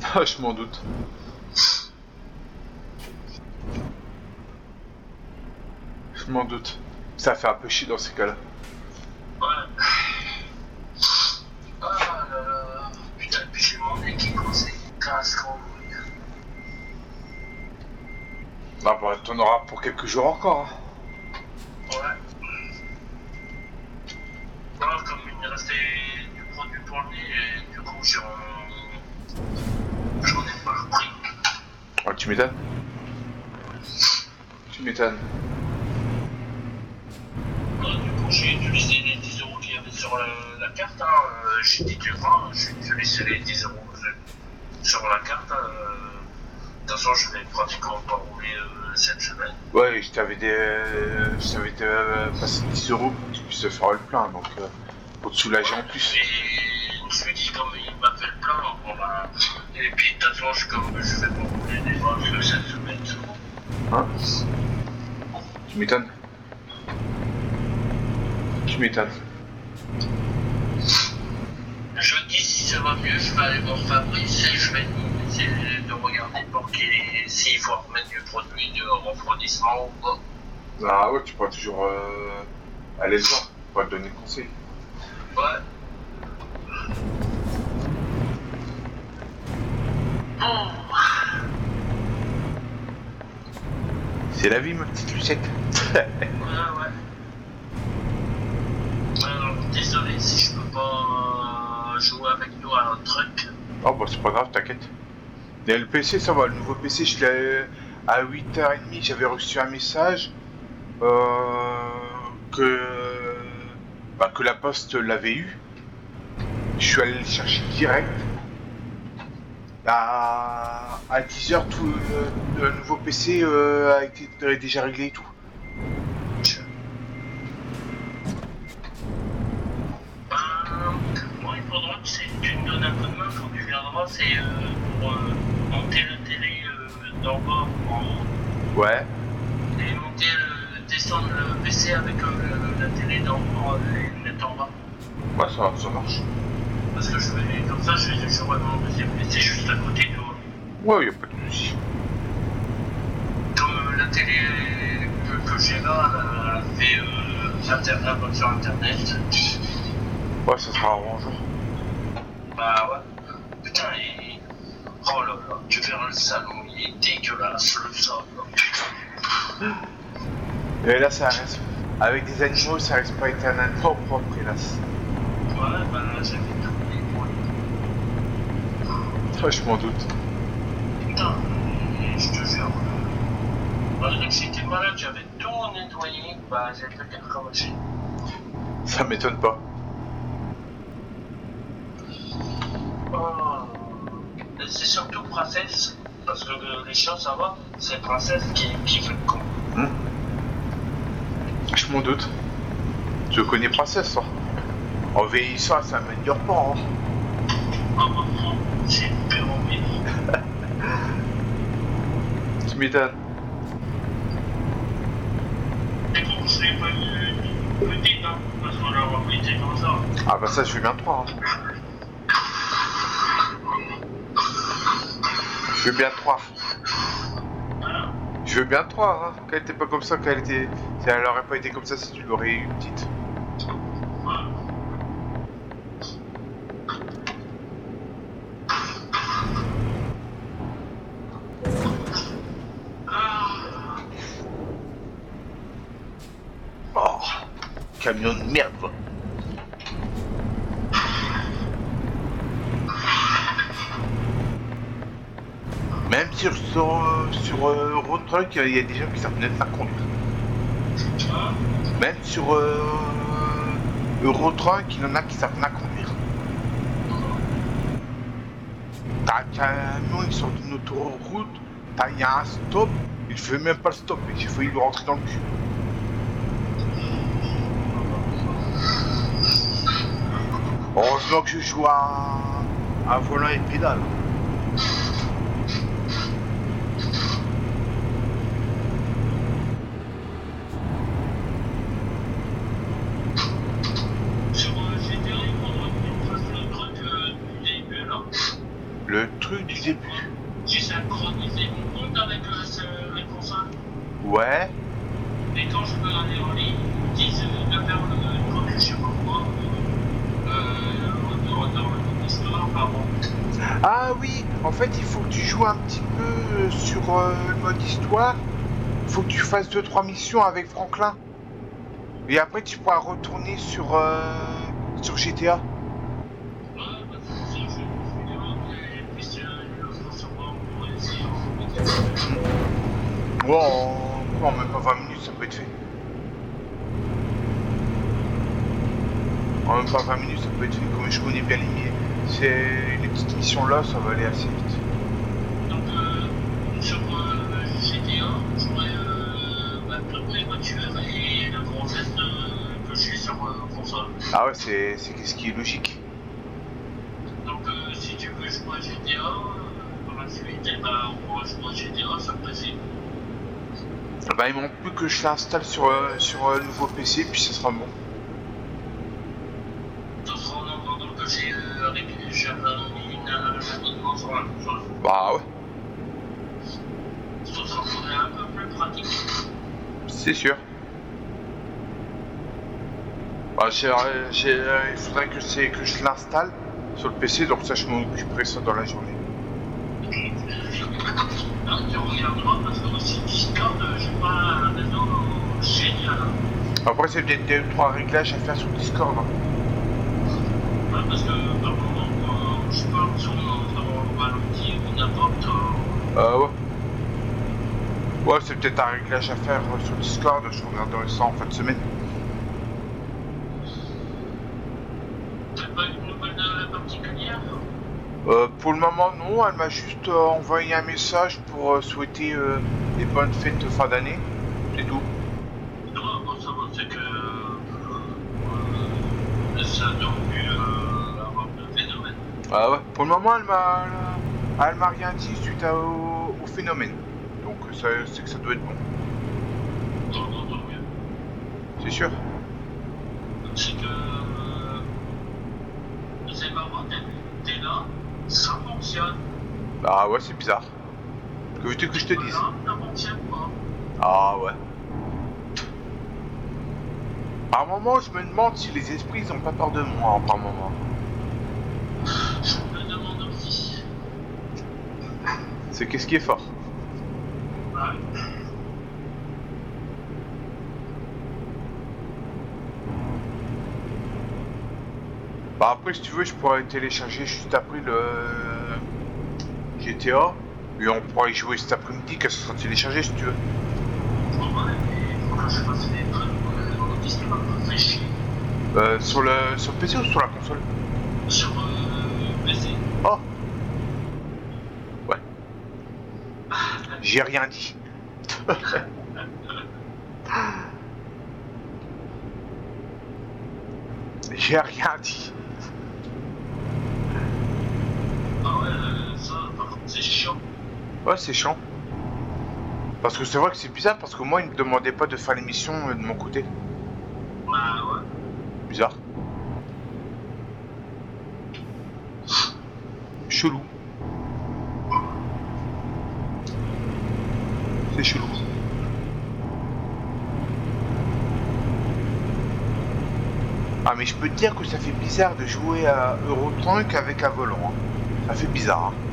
Ah, je m'en doute. Je m'en doute. Ça fait un peu chier dans ces cas-là. T'en auras pour quelques jours encore. hein. Ouais. Voilà, comme il me restait du produit pour le nez, et du coup, j'en. Ai pas repris. Ah, tu m'étonnes. Tu m'étonnes. Ouais, du coup, j'ai utilisé les 10 euros qu'il y avait sur la, la carte. Hein. Euh, j'ai dit du vin, j'ai utilisé les 10 euros que j'ai sur la carte. hein. Euh, De toute façon, je vais pratiquement pas rouler euh, cette semaine. Ouais, je t'avais des... je t'avais euh, passé 10 euros pour que tu puisses faire le plein, donc euh, pour te soulager en plus. Et je me dit, comme il m'a fait le plein, bon bah. Et puis de toute façon, je, comme je vais pas rouler des cette semaine, bon. Hein? Tu m'étonnes. Tu m'étonnes. Jeudi, si ça va mieux, je vais aller voir Fabrice et je vais regarder pour qu'il s'il faut remettre du produit de refroidissement ou pas. Ah ouais, tu pourras toujours euh, aller le voir, pour te donner conseil. Ouais. Bon, C'est la vie, ma petite Lucette. ouais, ouais. Alors, désolé si je peux pas euh, jouer avec toi à un truc. Oh bah c'est pas grave, t'inquiète. Le PC, ça va, le nouveau PC, je l'ai... À 8h30, j'avais reçu un message euh, que... Bah, que la poste l'avait eu. Je suis allé le chercher direct. À, à 10h, tout le, nouveau PC euh, a été déjà réglé et tout. Moi, il faudra que tu me donnes un coup de main quand tu viendras, c'est euh, pour euh, monter la télé euh, d'en bas en haut Ouais. et monter le, descendre le PC avec euh, la télé d'en haut et mettre en bas. Ouais, ça, ça marche. Parce que je vais, comme ça, je vais j'aurai mon deuxième PC juste à côté de moi. Ouais, y a pas de soucis. Comme euh, la télé que, que j'ai là, elle a fait euh, internet, sur internet. Ouais, ça sera arrangeant. Bah ouais. Putain, et... Oh là là, tu verras le salon, il est dégueulasse, le sol. Et là, ça reste. Avec des animaux, ça reste pas éternellement propre, hélas. Ouais, bah j'avais tout les points. Ah, je m'en doute. Putain, je te jure, euh, malgré que j'étais malade, j'avais tout nettoyé, bah j'ai peut-être. Ça m'étonne pas. Oh. Et C'est surtout Princesse, parce que les chiens ça va, c'est Princesse qui, qui fait le con. Je m'en doute. Tu connais Princesse, toi En vieillissant, ça m'améliore pas, hein. Ah bah non, c'est hyper envie. Tu m'étonnes. Et bon, je l'ai pas petite, hein, parce qu'on l'a repris comme ça. Ah bah ça, je veux bien hein. Je veux bien te croire. Voilà. Je veux bien te croire, hein. Qu'elle était pas comme ça, qu'elle était... Si elle aurait pas été comme ça, si tu l'aurais eu petite. Voilà. Ah, Oh Camion de merde, va. Même sur, sur, euh, sur euh, Road Truck, il y a des gens qui savent pas conduire. Même sur euh, Eurotruck, il y en a qui savent pas conduire. T'as un camion, il sort d'une autoroute, t'as- il y a un stop, il fait même pas le stop, et j'ai failli lui rentrer dans le cul. Heureusement que je joue à, à volant et pédale. sur euh, GTA, il faudra qu'on fasse le truc euh, du début là. Le truc du début. J'ai synchronisé mon compte avec euh, ce- les consoles. Ouais. Et quand je veux aller en ligne, ils me disent euh, de faire le truc, je sais pas quoi, euh, euh, dans, dans le histoire, pardon. Ah oui, en fait, il faut que tu joues un petit peu euh, sur euh, le mode histoire. Il faut que tu fasses 2-3 missions avec Franklin. Et après, tu pourras retourner sur, euh, sur GTA. Ouais, en, en même pas 20 minutes, ça peut être fait. En même pas 20 minutes, ça peut être fait. Comme je connais bien les, les petites missions là, ça va aller assez vite. C'est ce qui est logique. Donc, euh, si tu veux jouer à GTA, euh, par la suite, ben, on pourra jouer à GTA sur PC. Bah, il manque plus que je l'installe sur, euh, sur euh, le nouveau PC, puis ce sera bon. Ça sera en attendant que j'ai euh, j'ai mis une un abonnement sur la console. Bah ouais, Ça sera un peu plus pratique. c'est sûr. Bah, j'ai- euh, il faudrait que, que je l'installe sur le PC, donc ça je m'occuperai ça dans la journée. Tu regarderas parce que aussi Discord, euh, j'ai pas un réseau génial. Après, c'est peut-être deux trois réglages à faire sur Discord. hein. Ouais, parce que par moment, quand je parle sur mon ralenti ou n'importe, euh, Euh, ouais. Ouais, c'est peut-être un réglage à faire euh, sur Discord, je regarderai ça en fin de semaine. t'as pas une nouvelle euh, particulière Euh, pour le moment, non. Elle m'a juste euh, envoyé un message pour euh, souhaiter des bonnes fêtes de fin d'année. C'est tout. Non, bon, ça va, c'est que. Ça a donc pu avoir le phénomène. Ah ouais. Pour le moment, elle m'a, elle m'a rien dit suite à- au, au phénomène. Donc c'est que ça doit être bon. Non, non, non, mieux. C'est sûr. C'est que. T'es là, ça fonctionne. Ah ouais, c'est bizarre. Que veux-tu que je te dise Là, ça fonctionne pas. Ah ouais. Par moment, je me demande si les esprits ils ont pas peur de moi hein, par moment. Je me demande aussi. C'est qu'est-ce qui est fort. Ouais. Bah après, si tu veux, je pourrais télécharger juste après le GTA. Et on pourra y jouer cet après-midi quand ce sera téléchargé si tu veux. Euh, Euh, sur le sur le PC ou sur la console? Sur euh, PC. Oh Ouais. J'ai rien dit. J'ai rien dit. Ah ouais, euh, ça, par contre, c'est chiant. Ouais, c'est chiant. Parce que c'est vrai que c'est bizarre parce que moi, il me demandait pas de faire l'émission euh, de mon côté. Bah ouais. Bizarre. Chelou. C'est chelou. Ah mais je peux te dire que ça fait bizarre de jouer à Euro avec un volant. hein. Ça fait bizarre. hein.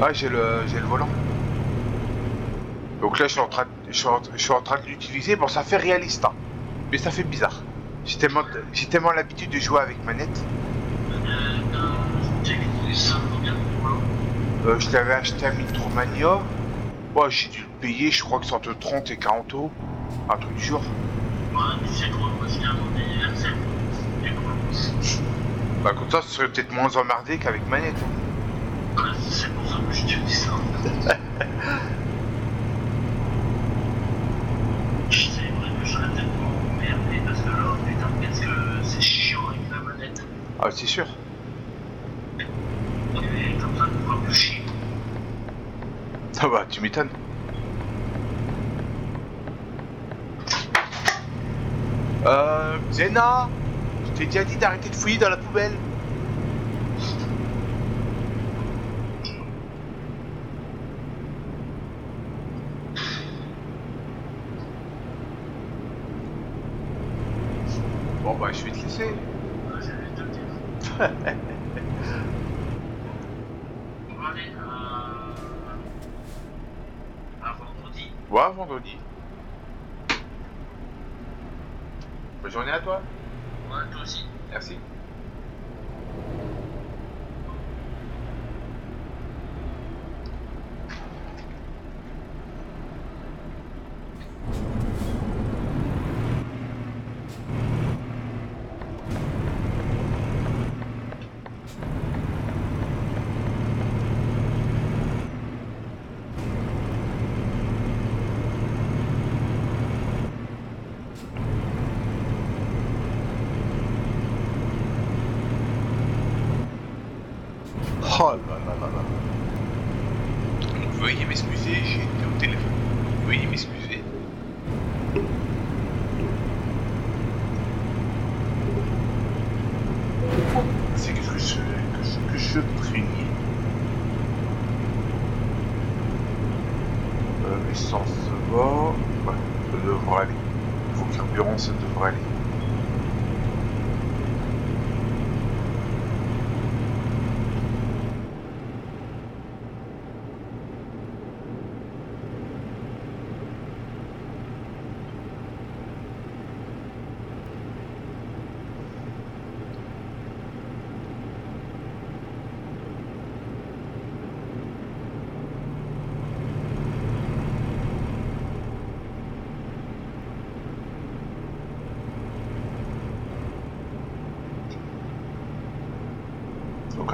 Ouais, j'ai le, j'ai le volant. Donc là, je suis en train, de- je suis en, train de l'utiliser. Bon, ça fait réaliste, hein. mais ça fait bizarre. J'ai tellement, j'ai tellement l'habitude de jouer avec manette. Euh, je l'avais acheté à Micromania. Ouais, j'ai dû le payer, je crois que c'est entre 30 et 40 euros. Un truc du genre. Ouais, mais c'est. Bah, comme ça, ce serait peut-être moins emmerdé qu'avec manette. hein. C'est pour ça que je te dis ça. C'est vrai que je serais peut-être pas emmerdé parce que là, putain, qu'est-ce que c'est chiant avec la manette. Ah, c'est sûr. Et comme ça, fera plus chier. Ça va, tu m'étonnes. Euh, Zena Je t'ai déjà dit d'arrêter de fouiller dans la poubelle.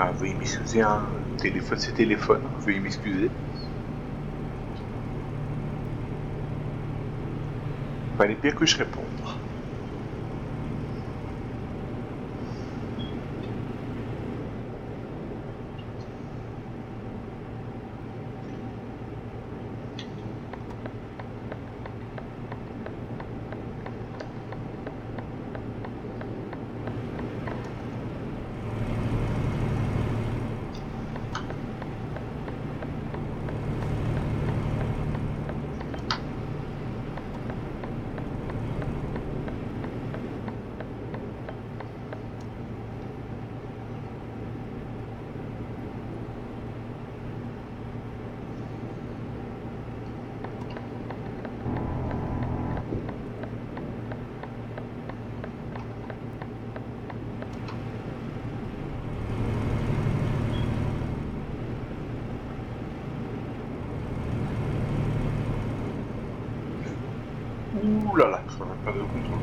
Euh, veuillez m'excuser, hein. téléphone c'est téléphone, veuillez m'excuser. Fallait bien que je réponde. Ouh là là, je vois même pas de contrôle.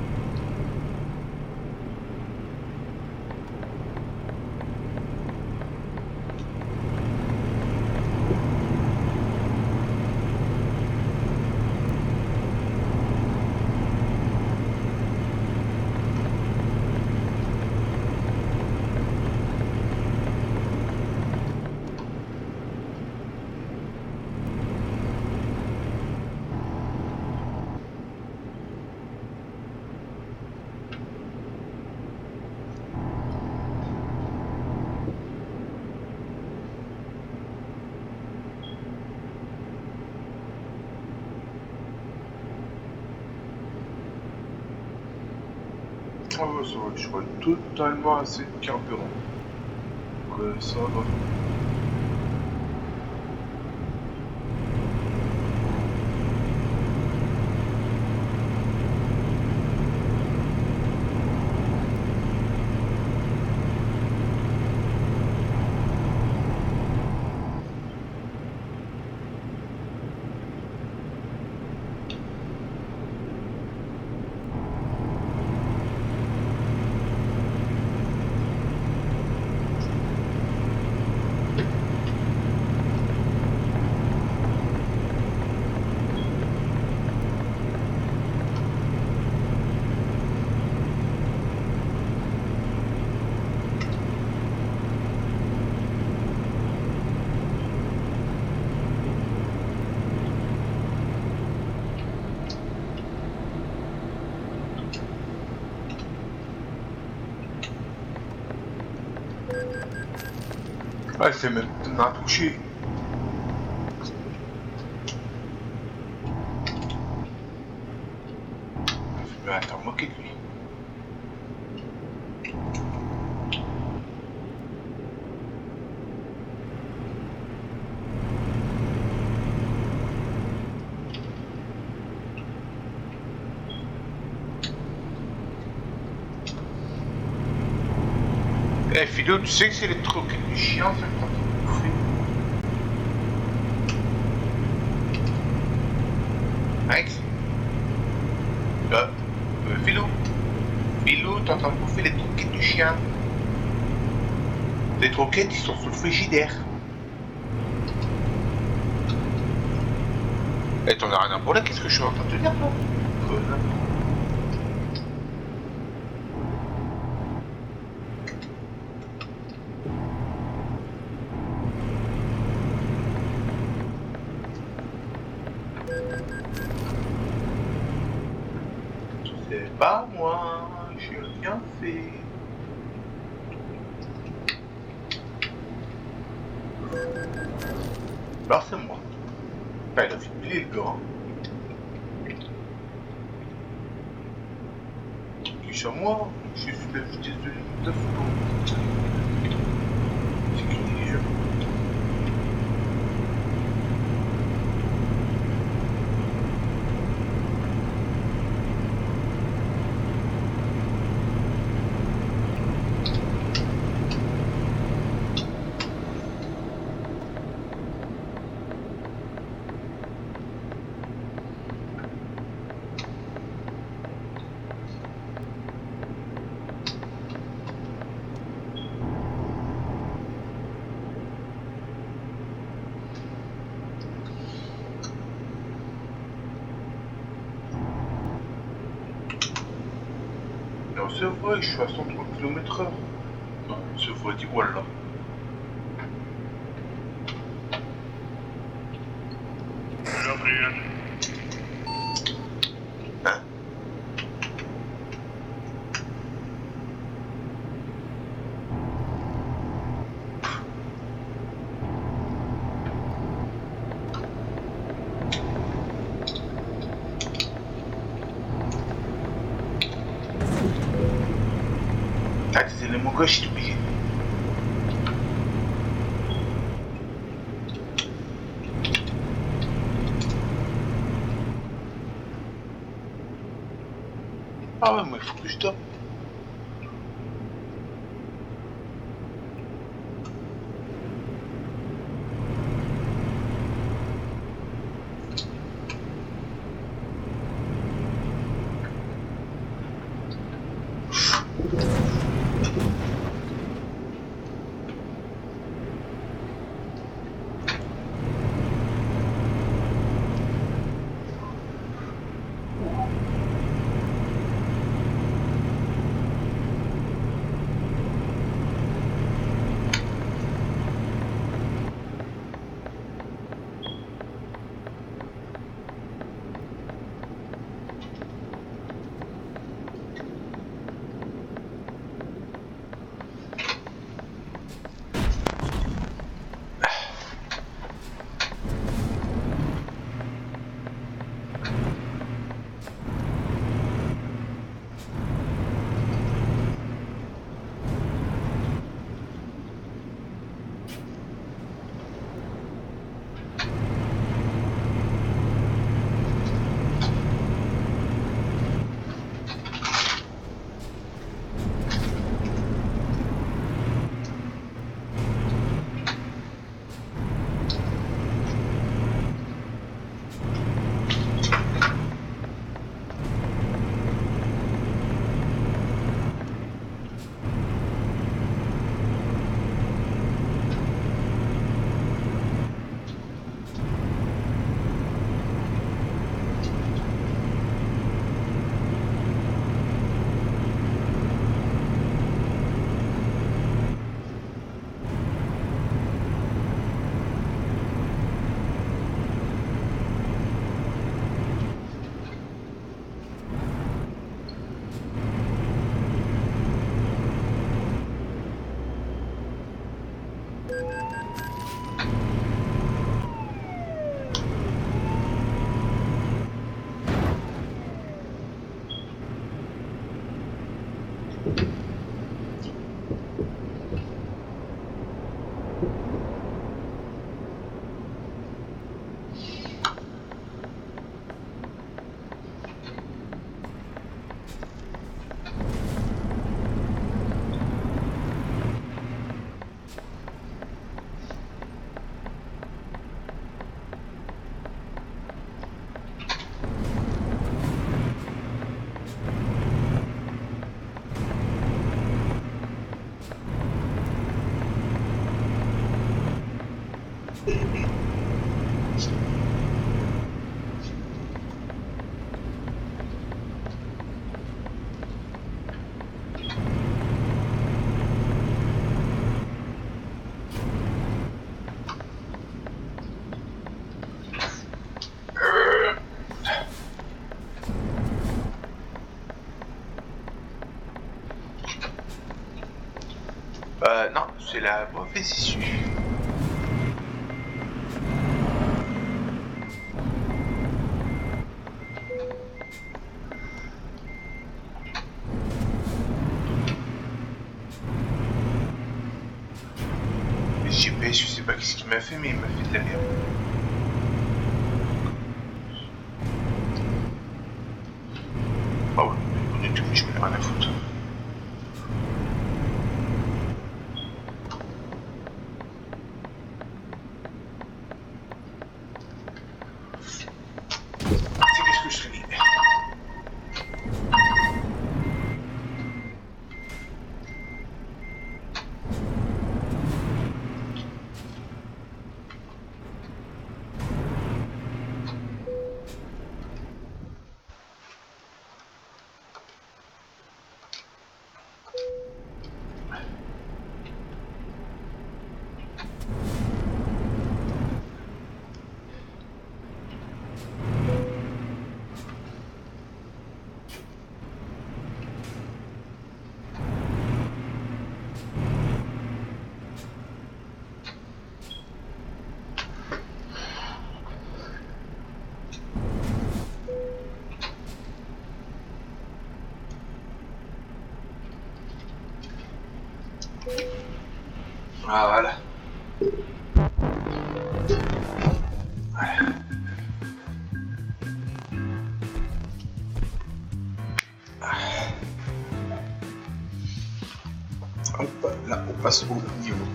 Ah ouais, ça va, je vois totalement assez de carburant. Va. Ah, c'est même m'a touché. Mais attends, moquer de lui. Eh Philo, tu sais que c'est les troquets du chien, ça quand tu bouffé. Max euh, euh, Philo Philo, t'es en train de bouffer les troquettes du chien. Les troquettes, ils sont sous le frigidaire. Eh, t'en as rien à branler, qu'est-ce que je suis en train de te dire, toi Connard. C'est pas moi, j'ai rien fait. Là, c'est moi. Ah, il a fait plier le gars. Tu moi, je suis la vitesse de c'est vrai, je suis à 130 km heure. Non, c'est vrai, dis voilà. Gabriel. Hein Ah, des issue. Le GPS, je sais pas qu'est-ce qu'il m'a fait, mais il m'a fait de la merde. Ah ouais, honnêtement, je m'en ai rien à foutre.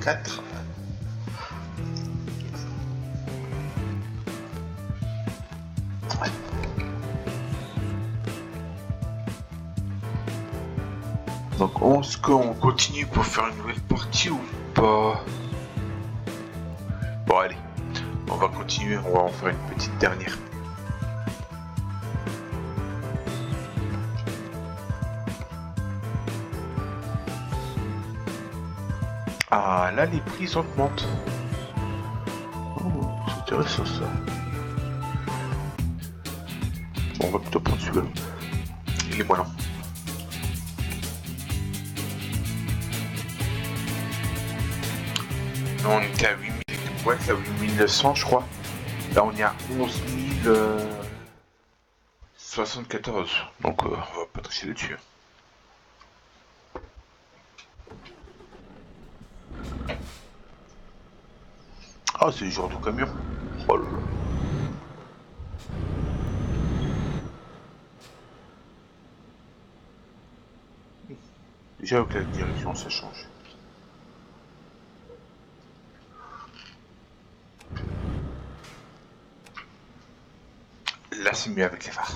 Niveau 4. Donc, est-ce qu'on continue pour faire une nouvelle partie ou pas? Bon, allez, on va continuer, on va en faire une petite dernière. Là, les prix augmentent. Oh, c'est intéressant ça. Bon, on va plutôt prendre celui-là. Il est moins on était à 8000, ouais, c'est à 8900 je crois. Là on est à 11 74. Donc euh, on va pas tricher dessus. Ah c'est le genre de camion. Oh. Déjà avec la direction ça change. Là, c'est mieux avec les phares.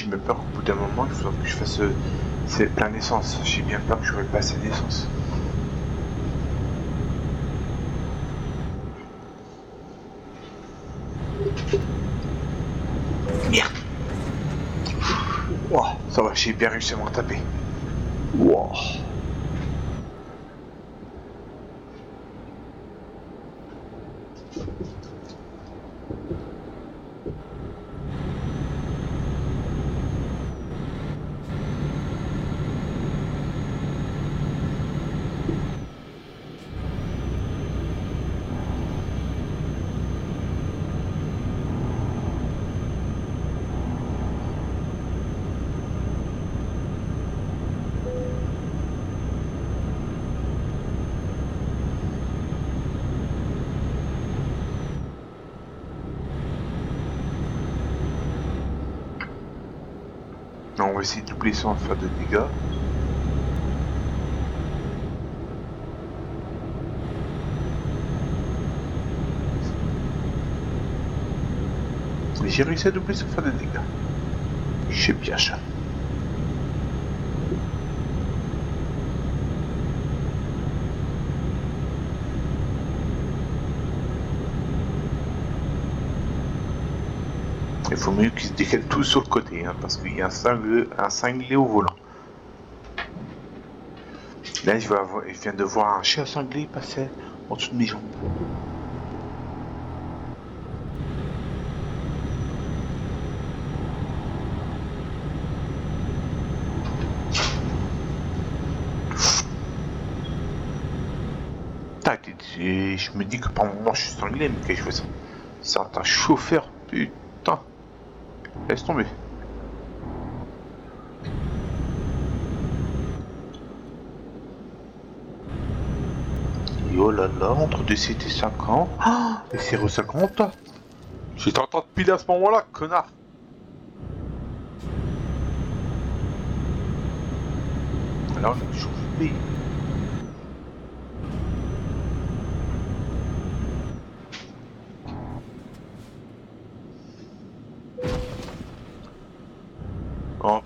J'ai même peur qu'au bout d'un moment, il faudra que je fasse euh, c'est plein d'essence. J'ai bien peur que j'aurai pas assez d'essence. Merde. Ouah, ça va, j'ai bien réussi à me retaper. Wow. Non, on va essayer de doubler sans faire de dégâts. J'ai réussi à doubler sans faire de dégâts. J'ai bien ça. Faut mieux qu'ils se décalent tous sur le côté, hein, parce qu'il y a un cinglé, un cinglé au volant. Là, je, avoir- je viens de voir un chien cinglé passer en dessous de mes jambes. Et je me dis que par moment je suis cinglé, mais que je fais ça? C'est un chauffeur, putain. Laisse tomber. Et oh là là, entre DC et 50. Ah, et c'est 50 J'étais en train de piler à ce moment-là, connard. Là, on a toujours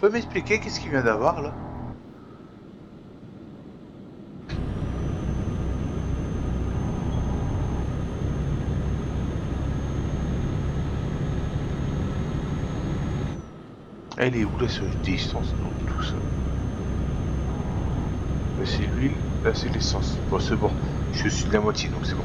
peut m'expliquer qu'est-ce qu'il vient d'avoir là? Elle est où là sur distance dans tout ça? C'est l'huile, là c'est l'essence. Bon c'est bon, je suis de la moitié donc c'est bon.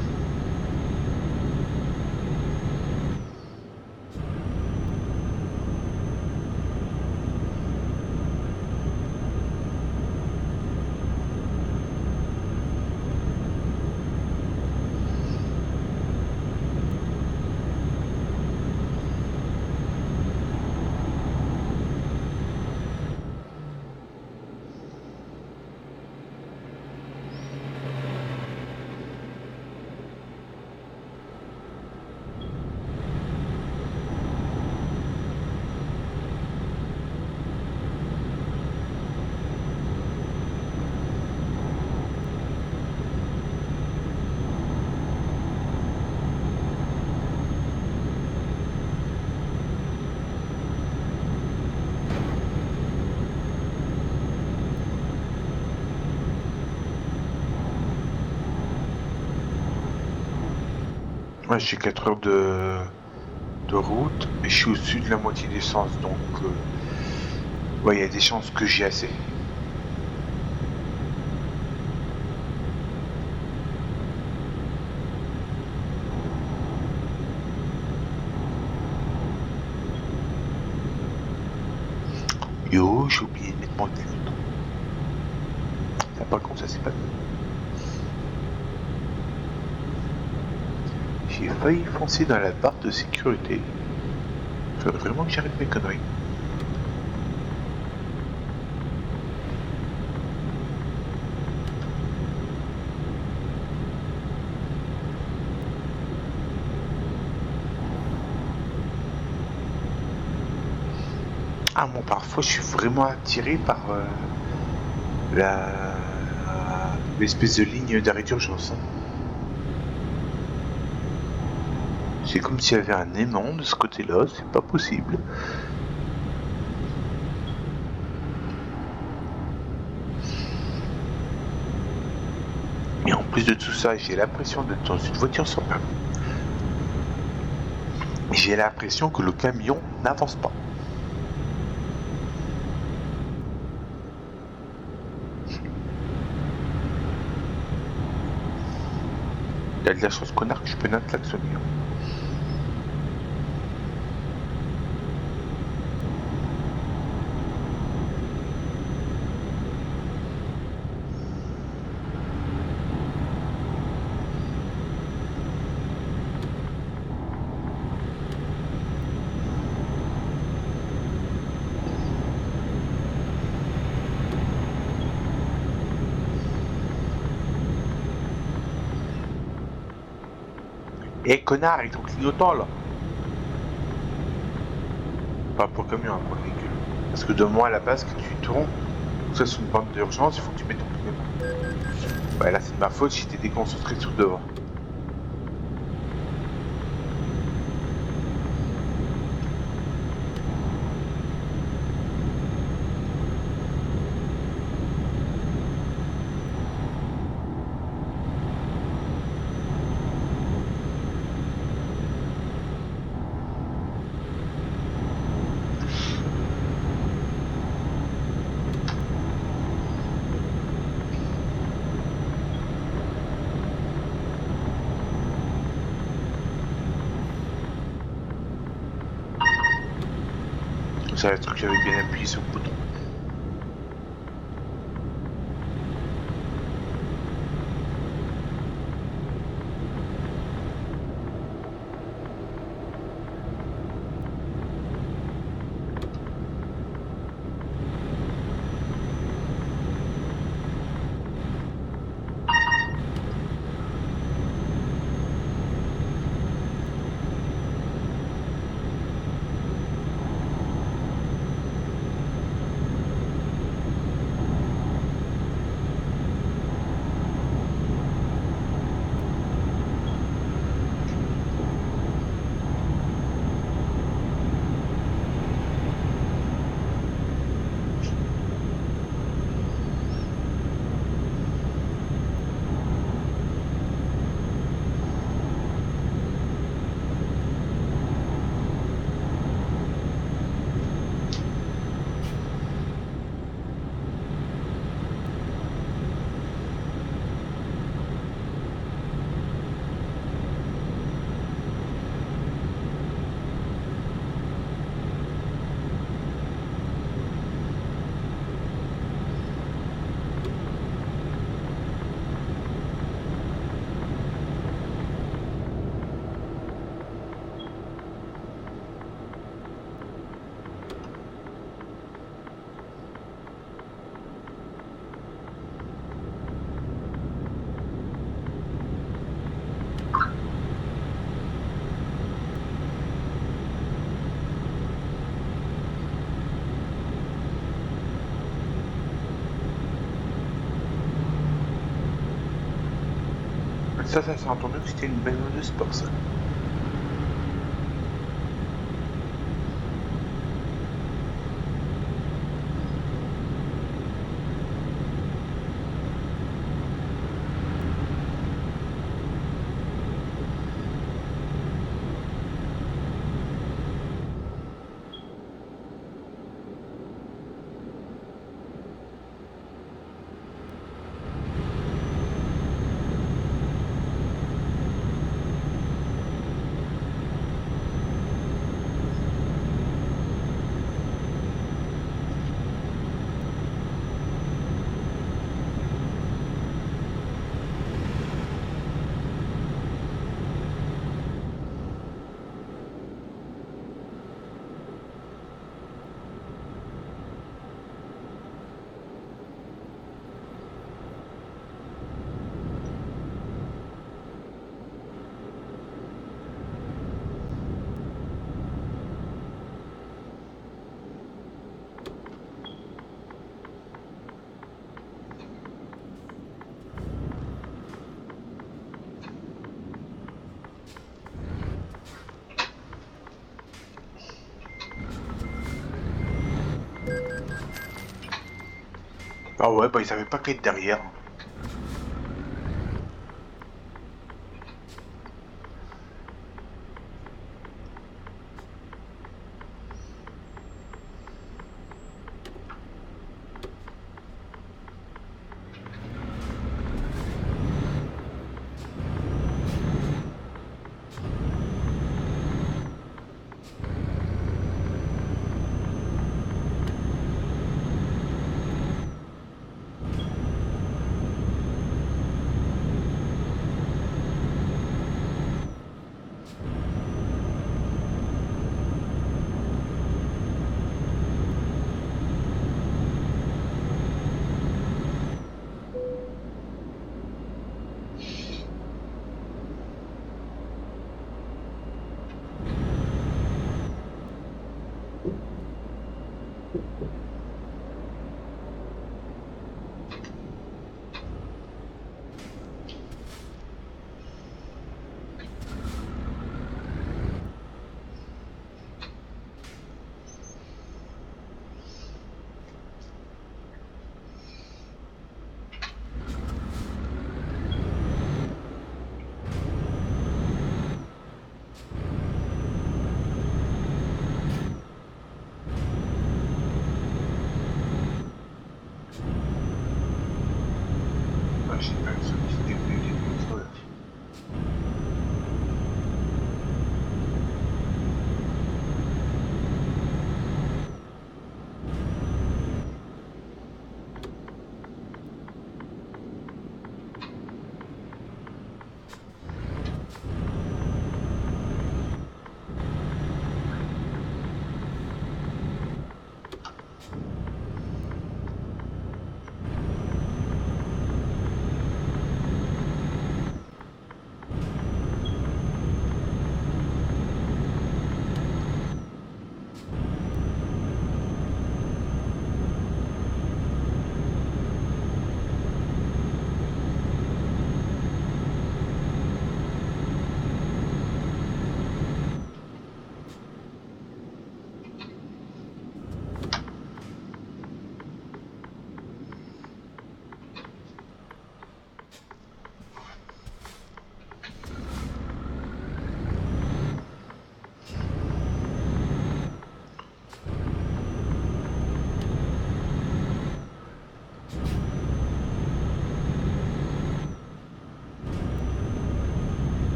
Moi j'ai 4 heures de, de route et je suis au-dessus de la moitié d'essence donc euh, ouais il y a des chances que j'ai assez. Yo, j'ai oublié de mettre mon clignotant. Ça par contre ça c'est pas J'ai failli foncer dans la barre de sécurité. Faudrait vraiment que j'arrête mes conneries. Ah bon, parfois je suis vraiment attiré par euh, la l'espèce de ligne d'arrêt d'urgence. hein. C'est comme s'il y avait un aimant de ce côté-là, c'est pas possible. Et en plus de tout ça, j'ai l'impression d'être dans une voiture sans permis. J'ai l'impression que le camion n'avance pas. Il y a de la chance connard que je peux pas klaxonner. Eh connard, avec ton clignotant là Pas pour le camion, hein, pour le véhicule. Parce que de moi à la base, que tu tournes, ça soit une bande d'urgence, il faut que tu mettes ton clignotant. Ouais, là c'est de ma faute, j'étais déconcentré sur devant. Ça être que j'avais bien appuyé sur le bouton. Ça, ça s'est entendu que c'était Ah ouais, bah ils savaient pas qu'être derrière.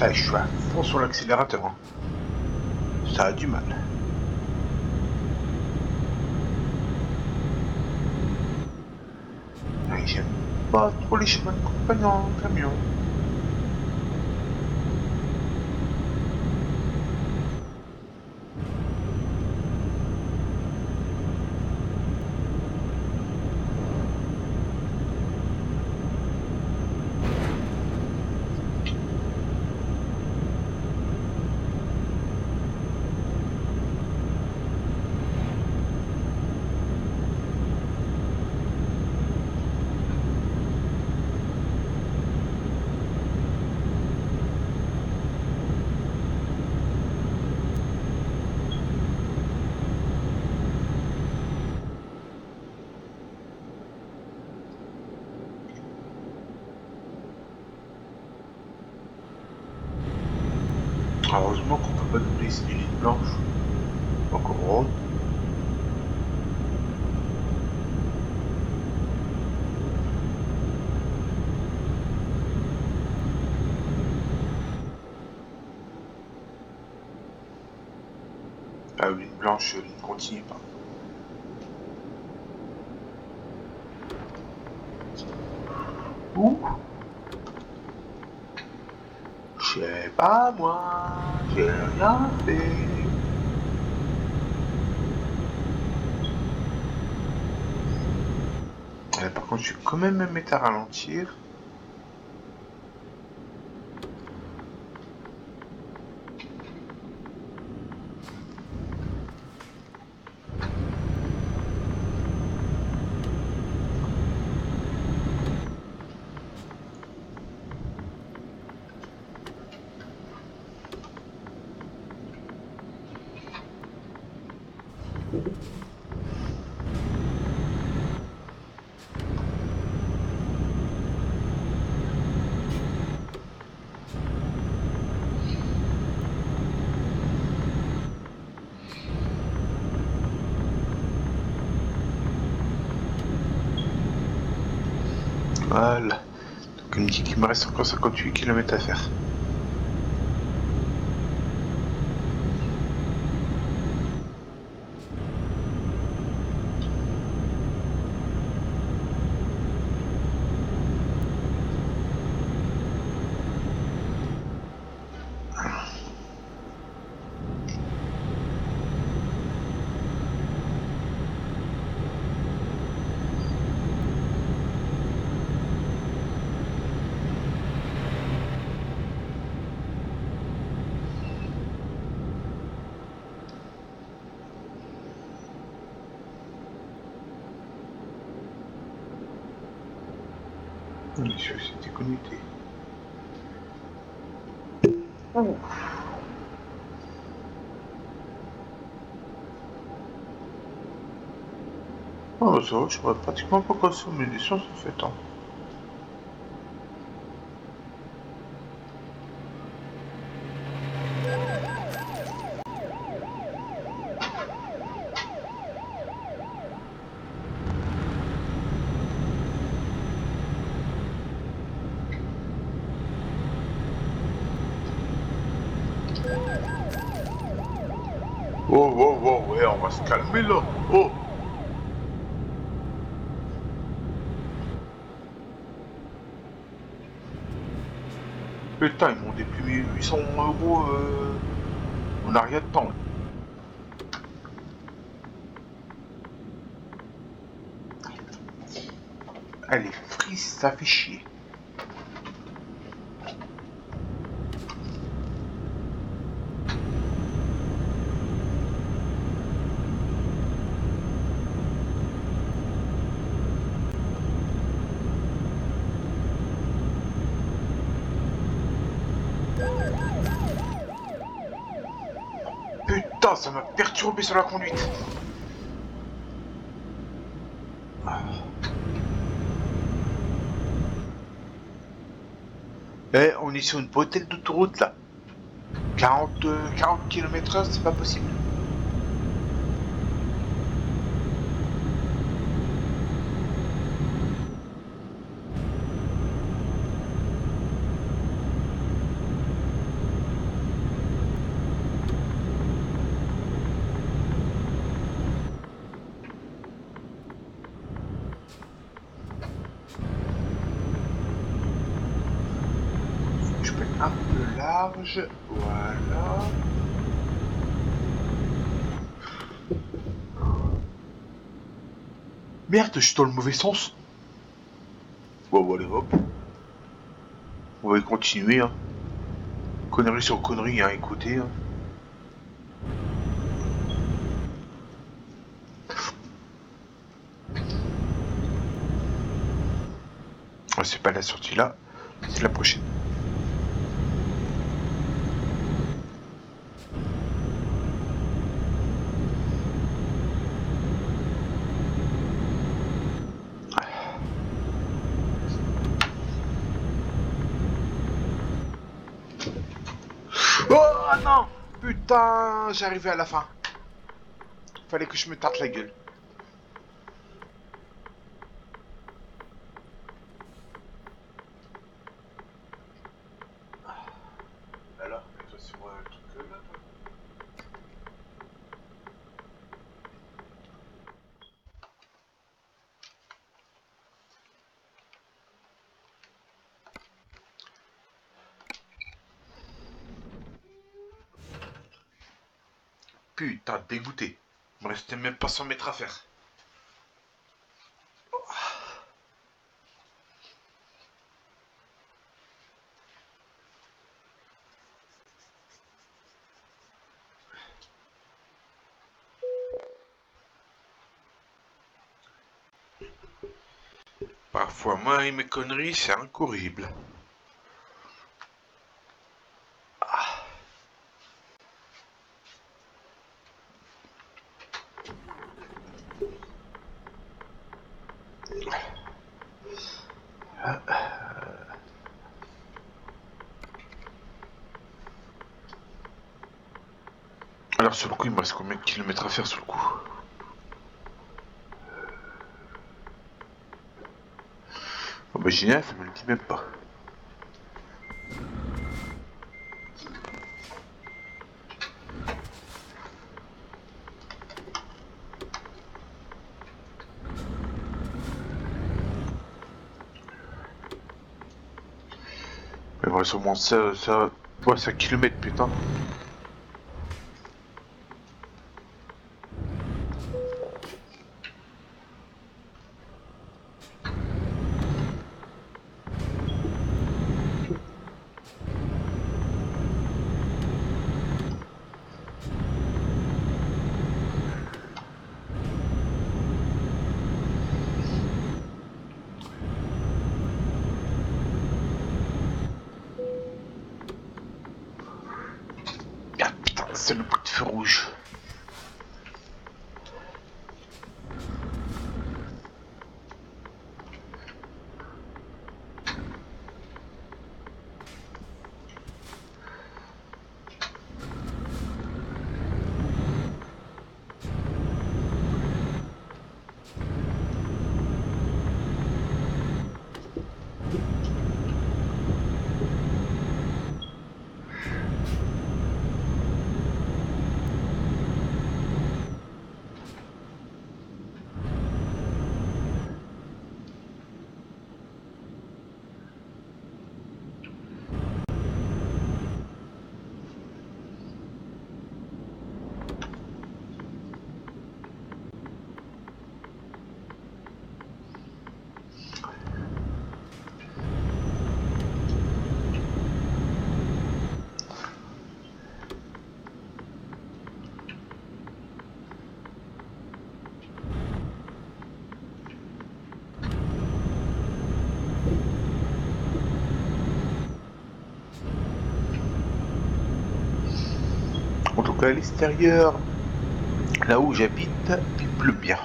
Ah, je suis à fond sur l'accélérateur. hein. Ça a du mal. Ouais, J'aime pas trop les chemins de campagne en camion. Heureusement qu'on peut pas doubler ces lignes blanches. Encore rose. Ah, ligne blanche, ligne continue pas. Ouh Je sais pas moi, Euh, par contre, je vais quand même me mettre à ralentir. Voilà. Donc il me dit qu'il me reste encore 58 km à faire. Oui, je c'était connecté. Je pourrais pratiquement pas consommer des sciences en fait. Hein. Oh, oh, oh, ouais, on va se calmer là. Oh. Putain, ils m'ont déplué 800 euros euh, en arrière de temps. Allez, frise, ça fait chier. Putain, ça m'a perturbé la conduite. Eh, on est sur une bretelle d'autoroute là. 40, euh, 40 km heure, c'est pas possible. je peux être un peu large. Voilà. Je suis dans le mauvais sens. Bon, voilà, hop. On va continuer, hein. Connerie sur connerie, hein, écoutez. Hein. C'est pas la sortie là, c'est la prochaine. Oh non Putain, j'arrivais à la fin. Fallait que je me tarte la gueule. Dégoûté. Me restait même pas 100 mètres à faire. Parfois, moi et mes conneries, c'est incorrigible. Alors sur le coup, il me reste combien de kilomètres à faire sur le coup Ça me le dit même pas. Mais sûrement ça, ça... Ouais, 5 km putain. L'extérieur, là où j'habite, il pleut bien.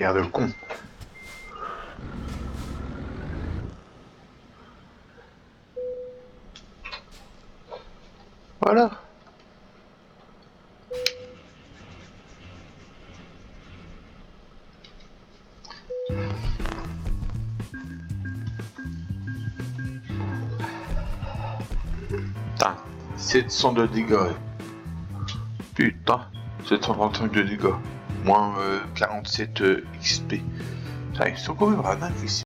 Merde, le con. Voilà. Putain, 700 de dégâts. Putain, 725 de dégâts. Moins euh, 47 euh, XP. Putain, ils sont quand même ranaques ici.